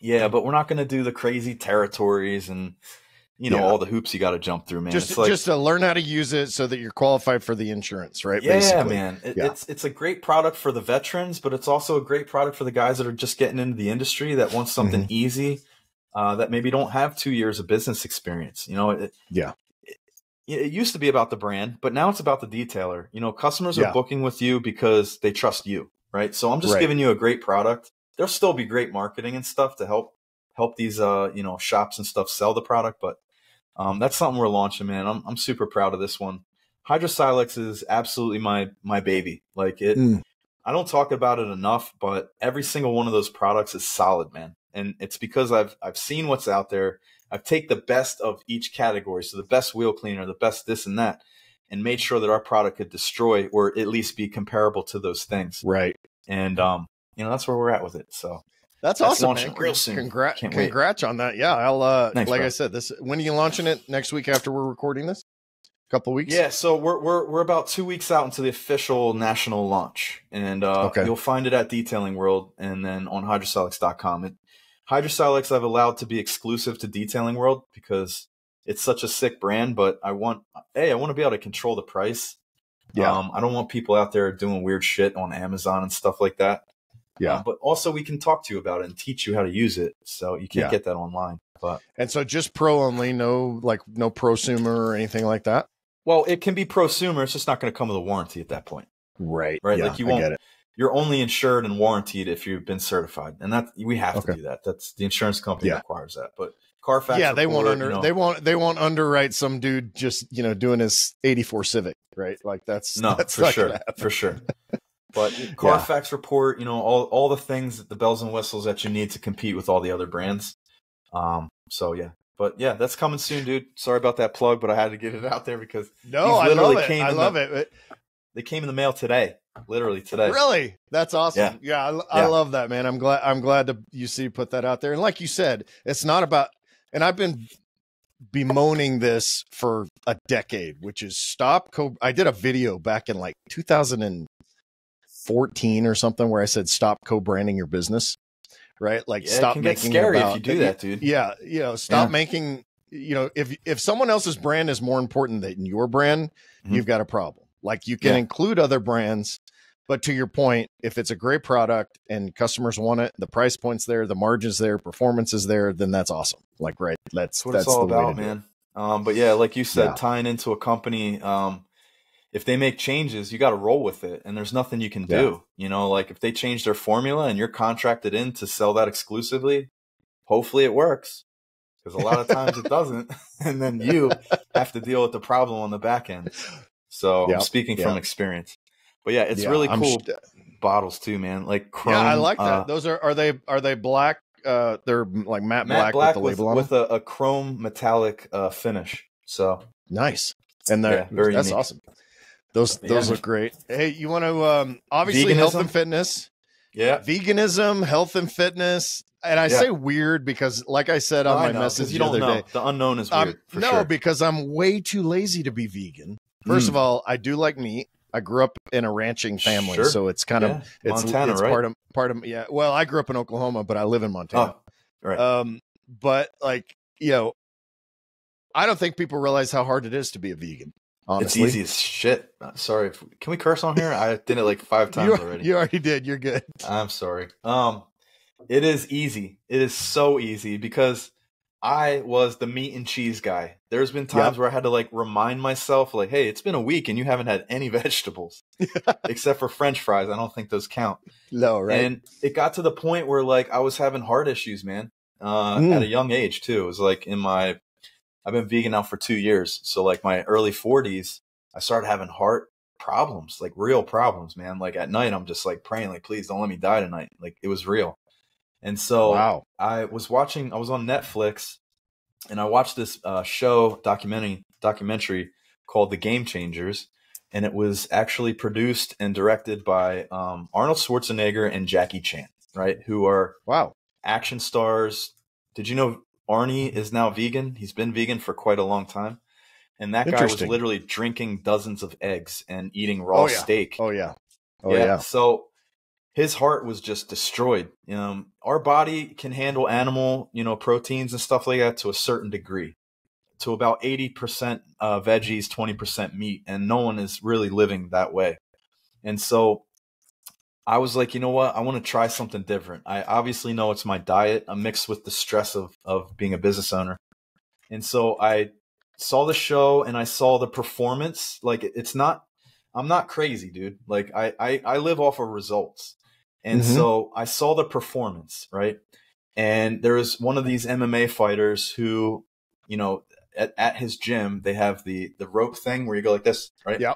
Speaker 1: yeah, but we're not going to do the crazy territories and you know
Speaker 2: Yeah.
Speaker 1: all the hoops you got to jump through, man.
Speaker 2: just
Speaker 1: it's like,
Speaker 2: just to learn how to use it so that you're qualified for the insurance, right?
Speaker 1: yeah,
Speaker 2: Basically.
Speaker 1: man. It,
Speaker 2: Yeah.
Speaker 1: It's it's a great product for the veterans, but it's also a great product for the guys that are just getting into the industry that want something
Speaker 2: Mm-hmm.
Speaker 1: easy, uh, that maybe don't have two years of business experience. You know, it,
Speaker 2: Yeah.
Speaker 1: It, it used to be about the brand, but now it's about the detailer. You know, customers are booking with you because they trust you, right? So I'm just
Speaker 2: Right.
Speaker 1: giving you a great product. There'll still be great marketing and stuff to help help these uh you know shops and stuff sell the product, but um, that's something we're launching, man. I'm I'm super proud of this one. HydroSylex is absolutely my my baby. Like it,
Speaker 2: Mm.
Speaker 1: I don't talk about it enough, but every single one of those products is solid, man. And it's because I've I've seen what's out there. I've take the best of each category, so the best wheel cleaner, the best this and that, and made sure that our product could destroy or at least be comparable to those things.
Speaker 2: Right.
Speaker 1: And um, you know that's where we're at with it. So
Speaker 2: That's,
Speaker 1: That's
Speaker 2: awesome,
Speaker 1: launching
Speaker 2: man.
Speaker 1: real soon.
Speaker 2: Congrats,
Speaker 1: wait.
Speaker 2: congrats on that. Yeah, I'll uh
Speaker 1: Thanks,
Speaker 2: like
Speaker 1: bro.
Speaker 2: I said, this when are you launching it? Next week after we're recording this? A couple weeks?
Speaker 1: Yeah, so we're we're we're about two weeks out into the official national launch, and uh,
Speaker 2: Okay.
Speaker 1: you'll find it at Detailing World and then on HydroSylex.com. It, HydroSylex I've allowed to be exclusive to Detailing World because it's such a sick brand. But I want, hey, I want to be able to control the price.
Speaker 2: Yeah.
Speaker 1: um, I don't want people out there doing weird shit on Amazon and stuff like that.
Speaker 2: Yeah.
Speaker 1: Uh, but also we can talk to you about it and teach you how to use it. So you can't
Speaker 2: Yeah.
Speaker 1: get that online, but.
Speaker 2: And so just pro only, no like no prosumer or anything like that.
Speaker 1: Well, it can be prosumer. It's just not going to come with a warranty at that point.
Speaker 2: Right.
Speaker 1: Right,
Speaker 2: Yeah,
Speaker 1: like you won't-
Speaker 2: get it.
Speaker 1: you're only insured and warranted if you've been certified, and that we have
Speaker 2: Okay.
Speaker 1: to do that. That's the insurance company
Speaker 2: Yeah.
Speaker 1: requires that. But Carfax,
Speaker 2: yeah, they won't under
Speaker 1: you know-
Speaker 2: they won't they won't underwrite some dude just you know doing his eighty four Civic, right? Like that's
Speaker 1: No,
Speaker 2: that's
Speaker 1: for sure, for sure. But Carfax report, you know, all all the things, the bells and whistles that you need to compete with all the other brands. Um, so yeah, but yeah, that's coming soon, dude. Sorry about that plug, but I had to get it out there because
Speaker 2: No, I
Speaker 1: literally
Speaker 2: love it.
Speaker 1: came
Speaker 2: I love
Speaker 1: the-
Speaker 2: it.
Speaker 1: they came in the mail today, literally today.
Speaker 2: Really, that's awesome. Yeah, I, I
Speaker 1: Yeah.
Speaker 2: love that, man. I'm glad. I'm glad to you see put that out there. And like you said, it's not about. And I've been bemoaning this for a decade, which is stop. Co- I did a video back in like 2014 or something where I said stop co-branding your business. Right, like
Speaker 1: Yeah,
Speaker 2: stop
Speaker 1: it can get
Speaker 2: making
Speaker 1: scary
Speaker 2: about,
Speaker 1: if you do that, dude.
Speaker 2: Yeah, you know, stop
Speaker 1: Yeah.
Speaker 2: making. You know, if if someone else's brand is more important than your brand,
Speaker 1: Mhm.
Speaker 2: you've got a problem. Like you can
Speaker 1: Yeah.
Speaker 2: include other brands, but to your point, if it's a great product and customers want it, the price point's there, the margins there, performance is there, then that's awesome. Like right, that's
Speaker 1: That's what
Speaker 2: that's
Speaker 1: it's all about,
Speaker 2: to do it.
Speaker 1: man. Um, but yeah, like you said, tying into a company, um, if they make changes, you got to roll with it, and there's nothing you can do. You know, like if they change their formula and you're contracted in to sell that exclusively, hopefully it works. Because a lot of times it doesn't, and then you have to deal with the problem on the back end. So
Speaker 2: Yeah,
Speaker 1: I'm speaking
Speaker 2: yeah.
Speaker 1: from experience. But yeah, it's
Speaker 2: Yeah,
Speaker 1: really cool
Speaker 2: sh-
Speaker 1: bottles too, man. Like chrome.
Speaker 2: yeah, I like that.
Speaker 1: uh,
Speaker 2: Those are are they are they black? Uh, they're like matte,
Speaker 1: matte
Speaker 2: black,
Speaker 1: black
Speaker 2: with
Speaker 1: with,
Speaker 2: the label on
Speaker 1: with a, a chrome metallic uh, finish. So
Speaker 2: Nice, and they're
Speaker 1: Yeah, very
Speaker 2: that's
Speaker 1: unique.
Speaker 2: awesome. Those
Speaker 1: Yeah.
Speaker 2: those look great. Hey, you want to um obviously health and fitness.
Speaker 1: yeah,
Speaker 2: veganism, health and fitness. And I
Speaker 1: Yeah.
Speaker 2: say weird because, like I said on
Speaker 1: I
Speaker 2: my
Speaker 1: know, 'cause
Speaker 2: message
Speaker 1: you
Speaker 2: the
Speaker 1: don't
Speaker 2: other
Speaker 1: know.
Speaker 2: day,
Speaker 1: The unknown is
Speaker 2: um,
Speaker 1: weird. for
Speaker 2: no,
Speaker 1: sure.
Speaker 2: because I'm way too lazy to be vegan. First
Speaker 1: Mm.
Speaker 2: of all, I do like meat. I grew up in a ranching family,
Speaker 1: Sure.
Speaker 2: so it's kind of it's,
Speaker 1: Montana,
Speaker 2: it's
Speaker 1: right?
Speaker 2: part of part of yeah. Well, I grew up in Oklahoma, but I live in Montana.
Speaker 1: Oh, right.
Speaker 2: Um, but like you know, I don't think people realize how hard it is to be a vegan. Honestly,
Speaker 1: it's easy as shit. Uh, Sorry, if, can we curse on here? I did it like five times
Speaker 2: You,
Speaker 1: already.
Speaker 2: you already did. You're good.
Speaker 1: I'm sorry. Um, it is easy. It is so easy because I was the meat and cheese guy. There's been times where I had to like remind myself, like, "Hey, it's been a week and you haven't had any vegetables except for French fries. I don't think those count."
Speaker 2: No, right?
Speaker 1: And it got to the point where like I was having heart issues, man. Uh,
Speaker 2: Mm.
Speaker 1: at a young age too. It was like in my, I've been vegan now for two years. So like my early forties, I started having heart problems, like real problems, man. Like at night, I'm just like praying, like, please don't let me die tonight. Like it was real. And so
Speaker 2: wow.
Speaker 1: I was watching, I was on Netflix and I watched this uh, show documentary, documentary called The Game Changers. And it was actually produced and directed by um, Arnold Schwarzenegger and Jackie Chan, right? Who are
Speaker 2: Wow.
Speaker 1: action stars. Did you know Arnie is now vegan? He's been vegan for quite a long time. And that guy was literally drinking dozens of eggs and eating raw
Speaker 2: Oh, yeah.
Speaker 1: steak.
Speaker 2: Oh yeah. Oh yeah.
Speaker 1: So his heart was just destroyed. Um, our body can handle animal, you know, proteins and stuff like that to a certain degree, to about eighty percent uh, veggies, twenty percent meat, and no one is really living that way. And so I was like, you know what? I want to try something different. I obviously know it's my diet. I'm mixed with the stress of of being a business owner, and so I saw the show and I saw the performance. Like it's not. I'm not crazy, dude. Like I I, I live off of results, and
Speaker 2: Mhm.
Speaker 1: so I saw the performance right. And there was one of these MMA fighters who, you know, at, at his gym they have the the rope thing where you go like this, right?
Speaker 2: Yeah.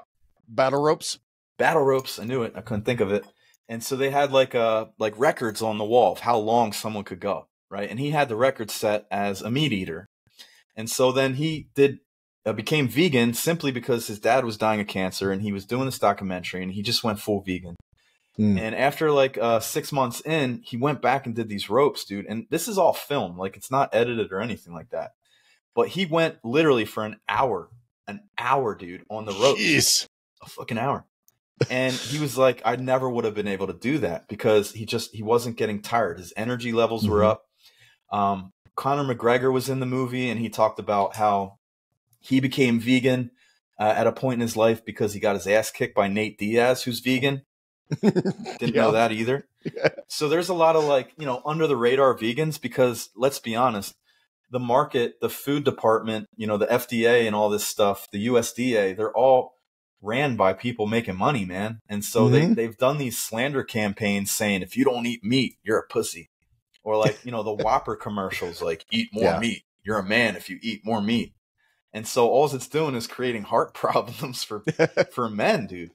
Speaker 2: Battle ropes.
Speaker 1: battle ropes. I knew it. I couldn't think of it. And so they had like uh like records on the wall of how long someone could go, right? And he had the record set as a meat eater. And so then he did uh, became vegan simply because his dad was dying of cancer and he was doing this documentary and he just went full vegan.
Speaker 2: Mm.
Speaker 1: And after like uh 6 months in, he went back and did these ropes, dude. And this is all film, like it's not edited or anything like that. But he went literally for an hour, an hour, dude, on the ropes
Speaker 2: Jeez.
Speaker 1: a fucking hour. And he was like, I never would have been able to do that because he just he wasn't getting tired. His energy levels were
Speaker 2: Mhm.
Speaker 1: up. Um, Conor McGregor was in the movie, and he talked about how he became vegan uh, at a point in his life because he got his ass kicked by Nate Diaz, who's vegan. Didn't know that either.
Speaker 2: Yeah.
Speaker 1: So there's a lot of like, you know, under the radar vegans because let's be honest, the market, the food department, you know, the FDA and all this stuff, the USDA, they're all ran by people making money, man. And so they,
Speaker 2: Mhm.
Speaker 1: they've done these slander campaigns saying, if you don't eat meat, you're a pussy. Or like, you know, the Whopper commercials, like, eat more
Speaker 2: Yeah.
Speaker 1: meat. You're a man if you eat more meat. And so all it's doing is creating heart problems for for men, dude.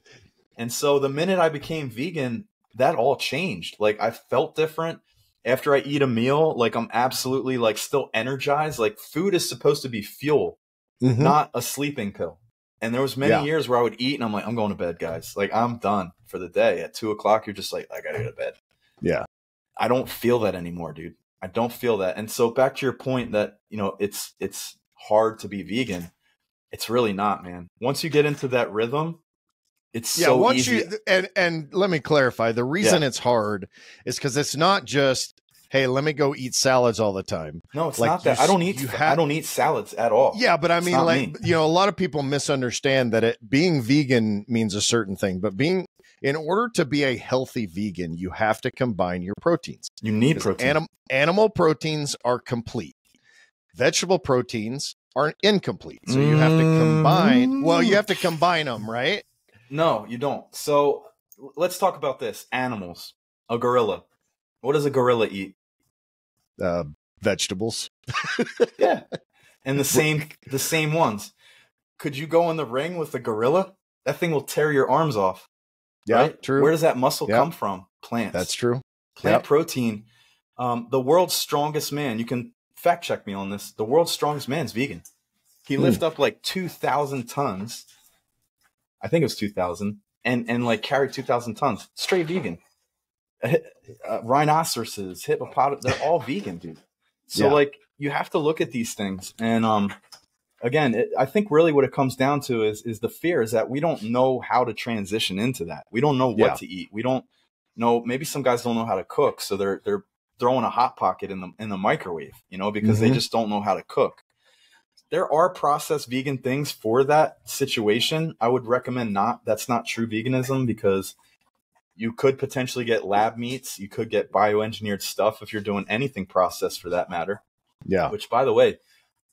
Speaker 1: And so the minute I became vegan, that all changed. Like I felt different after I eat a meal. Like I'm absolutely like still energized. Like food is supposed to be fuel,
Speaker 2: Mhm.
Speaker 1: not a sleeping pill. And there was many
Speaker 2: Yeah.
Speaker 1: years where I would eat and I'm like, I'm going to bed, guys. Like I'm done for the day. At two o'clock, you're just like, I gotta go to bed.
Speaker 2: Yeah.
Speaker 1: I don't feel that anymore, dude. I don't feel that. And so back to your point that, you know, it's it's hard to be vegan. It's really not, man. Once you get into that rhythm, it's
Speaker 2: yeah
Speaker 1: so
Speaker 2: once
Speaker 1: easy.
Speaker 2: you and and let me clarify the reason it's hard is because it's not just hey let me go eat salads all the time
Speaker 1: no, it's
Speaker 2: like,
Speaker 1: not that. I don't eat
Speaker 2: you
Speaker 1: I don't eat salads at all.
Speaker 2: yeah but i mean like
Speaker 1: me.
Speaker 2: you know a lot of people misunderstand that it being vegan means a certain thing but being in order to be a healthy vegan you have to combine your proteins
Speaker 1: You need protein.
Speaker 2: anim- animal proteins are complete vegetable proteins are incomplete so you have to combine well you have to mm. combine them right
Speaker 1: no, you don't. So let's talk about this. Animals. A gorilla. What does a gorilla eat?
Speaker 2: Uh, vegetables
Speaker 1: Yeah. And the same the same ones. Could you go in the ring with a gorilla? That thing will tear your arms off.
Speaker 2: yeah
Speaker 1: right?
Speaker 2: true
Speaker 1: Where does that muscle
Speaker 2: Yeah.
Speaker 1: come from? Plants.
Speaker 2: that's true
Speaker 1: Plant protein. Um, the world's strongest man. You can fact check me on this. The world's strongest man's vegan. He lifted up like two thousand tons. I think it was two thousand, and and and like carried two thousand tons straight vegan. Uh, rhinoceroses, hippopotamus, they're all vegan, dude. So
Speaker 2: Yeah.
Speaker 1: like you have to look at these things, and um, again, it, I think really what it comes down to is is the fear is that we don't know how to transition into that. We don't know what
Speaker 2: Yeah.
Speaker 1: to eat. We don't know. Maybe some guys don't know how to cook, so they're they're throwing a hot pocket in the in the microwave, you know, because they
Speaker 2: Mhm.
Speaker 1: just don't know how to cook. There are processed vegan things for that situation. I would recommend not. That's not true veganism because you could potentially get lab meats. You could get bioengineered stuff if you're doing anything processed for that matter.
Speaker 2: yeah
Speaker 1: Which, by the way,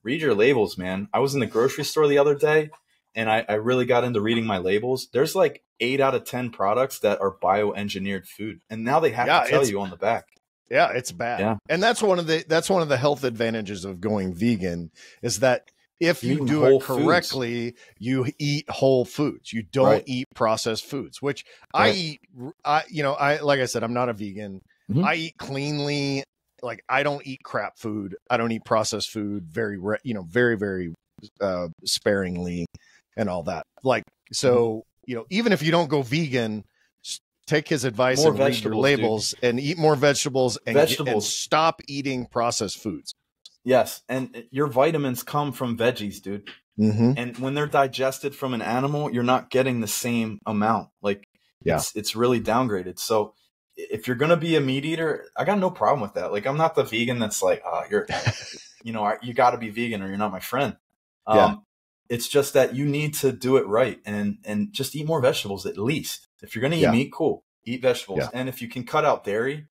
Speaker 1: read your labels, man. I was in the grocery store the other day and I, I really got into reading my labels. There's like eight out of 10 products that are bioengineered food. And now they have
Speaker 2: Yeah,
Speaker 1: to tell you on the back.
Speaker 2: Yeah, it's bad.
Speaker 1: Yeah.
Speaker 2: And that's one of the that's one of the health advantages of going vegan is that if
Speaker 1: You're
Speaker 2: you do it
Speaker 1: foods.
Speaker 2: correctly, you eat whole foods. You don't
Speaker 1: Right.
Speaker 2: eat processed foods, which I eat I you know, I like I said I'm not a vegan.
Speaker 1: Mhm.
Speaker 2: I eat cleanly. Like I don't eat crap food. I don't eat processed food very re- you know, very very uh sparingly and all that. Like so,
Speaker 1: Mm-hmm.
Speaker 2: you know, even if you don't go vegan, take his advice
Speaker 1: More
Speaker 2: and read your
Speaker 1: vegetables, dude.
Speaker 2: labels and eat more vegetables and, get- and stop eating processed foods.
Speaker 1: Yes. And your vitamins come from veggies, dude.
Speaker 2: Mm-hmm.
Speaker 1: And when they're digested from an animal, you're not getting the same amount. Like,
Speaker 2: Yeah.
Speaker 1: it's, it's really downgraded. So, if you're gonna be a meat eater, I got no problem with that. Like, I'm not the vegan that's like, oh, you're, you know, you got to be vegan or you're not my friend. Um,
Speaker 2: Yeah.
Speaker 1: It's just that you need to do it right and and just eat more vegetables at least. If you're gonna eat
Speaker 2: Yeah.
Speaker 1: meat, cool, eat vegetables.
Speaker 2: Yeah.
Speaker 1: And if you can cut out dairy,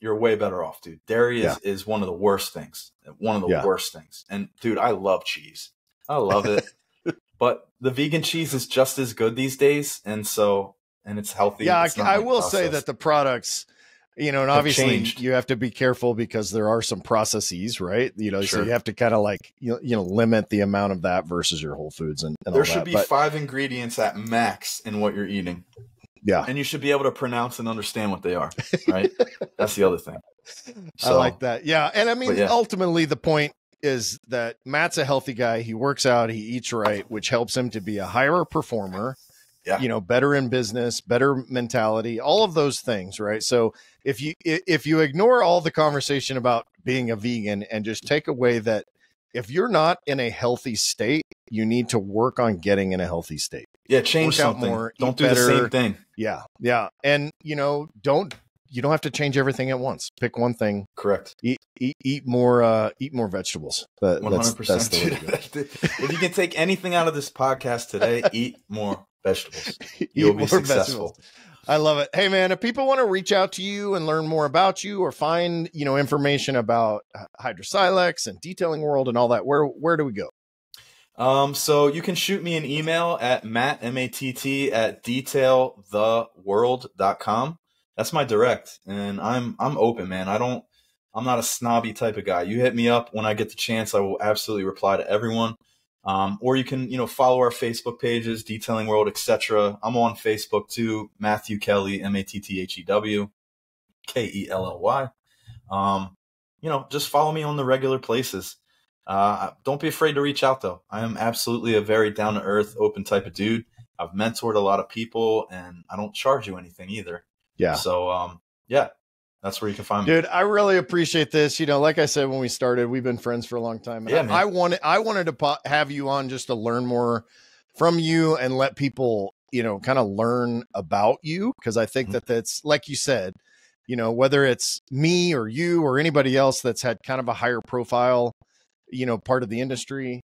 Speaker 1: you're way better off, dude. Dairy is, is one of the worst things. One of the
Speaker 2: Yeah.
Speaker 1: worst things. And dude, I love cheese. I love it. but the vegan cheese is just as good these days, and so and it's healthy.
Speaker 2: Yeah,
Speaker 1: It's
Speaker 2: I, I
Speaker 1: like,
Speaker 2: will say that the products, you know, and obviously
Speaker 1: changed.
Speaker 2: you have to be careful because there are some processes, right? You know, so you have to kind of like you know, you know limit the amount of that versus your whole foods and, and
Speaker 1: there should
Speaker 2: that.
Speaker 1: be
Speaker 2: But,
Speaker 1: five ingredients at max in what you're eating.
Speaker 2: Yeah,
Speaker 1: and you should be able to pronounce and understand what they are. Right? That's the other thing.
Speaker 2: I like that. Yeah, and I mean,
Speaker 1: yeah.
Speaker 2: ultimately, the point is that Matt's a healthy guy. He works out, he eats right, which helps him to be a higher performer.
Speaker 1: Yeah.
Speaker 2: You know, better in business, better mentality, all of those things, right? So if you if you ignore all the conversation about being a vegan and just take away that if you're not in a healthy state, you need to work on getting in a healthy state.
Speaker 1: Yeah, change
Speaker 2: Work out
Speaker 1: something.
Speaker 2: more,
Speaker 1: Don't
Speaker 2: eat
Speaker 1: do the same thing.
Speaker 2: Yeah, yeah, and you know, don't you don't have to change everything at once. Pick one thing
Speaker 1: Correct.
Speaker 2: eat eat, eat more uh eat more vegetables That- that's,
Speaker 1: hundred
Speaker 2: that's
Speaker 1: percent.
Speaker 2: the way to.
Speaker 1: If you can take anything out of this podcast today, eat more vegetables. You'll be
Speaker 2: more
Speaker 1: successful.
Speaker 2: i love it hey man if people want to reach out to you and learn more about you or find you know information about uh, HydroSylex and detailing world and all that where where do we go
Speaker 1: Um, so you can shoot me an email at matt, M-A-T-T, at detailtheworld.com. That's my direct. And I'm, I'm open, man. I don't, I'm not a snobby type of guy. You hit me up when I get the chance. I will absolutely reply to everyone. Um, or you can, you know, follow our Facebook pages, Detailing World, etc. I'm on Facebook too, Matthew Kelly, M A T T H E W K E L L Y. Um, you know, just follow me on the regular places. Uh, don't be afraid to reach out though. I am absolutely a very down to earth, open type of dude. I've mentored a lot of people, and I don't charge you anything either.
Speaker 2: Yeah.
Speaker 1: So, um, yeah, that's where you can find me.
Speaker 2: Dude, I really appreciate this. You know, like I said when we started, we've been friends for a long time.
Speaker 1: Yeah,
Speaker 2: I,
Speaker 1: man.
Speaker 2: I wanted I wanted to po- have you on just to learn more from you and let people, you know, kind of learn about you because I think
Speaker 1: Mhm.
Speaker 2: that that's like you said, you know, whether it's me or you or anybody else that's had kind of a higher profile, you know, part of the industry,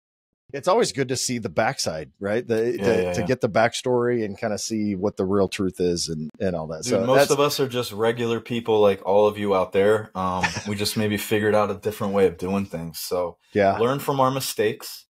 Speaker 2: it's always good to see the backside, right? The
Speaker 1: Yeah,
Speaker 2: to,
Speaker 1: yeah,
Speaker 2: to
Speaker 1: yeah.
Speaker 2: get the backstory and kind of see what the real truth is and and all that.
Speaker 1: Dude,
Speaker 2: so
Speaker 1: most of us are just regular people like all of you out there. Um, we just maybe figured out a different way of doing things. So
Speaker 2: yeah,
Speaker 1: learn from our mistakes.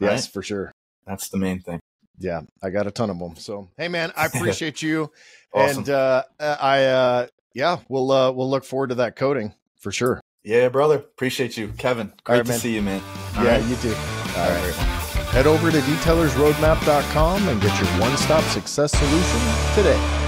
Speaker 2: yes,
Speaker 1: right?
Speaker 2: for sure.
Speaker 1: That's the main thing.
Speaker 2: Yeah, I got a ton of them. So, hey man, I appreciate you.
Speaker 1: Awesome.
Speaker 2: And uh I uh yeah, we'll uh we'll look forward to that coating for sure.
Speaker 1: Yeah, brother. Appreciate you. Kevin, great
Speaker 2: right,
Speaker 1: to
Speaker 2: man.
Speaker 1: see you, man. All
Speaker 2: yeah,
Speaker 1: right.
Speaker 2: you too.
Speaker 1: All
Speaker 2: All
Speaker 1: right.
Speaker 2: right. Head over to detailersroadmap.com and get your one-stop success solution today.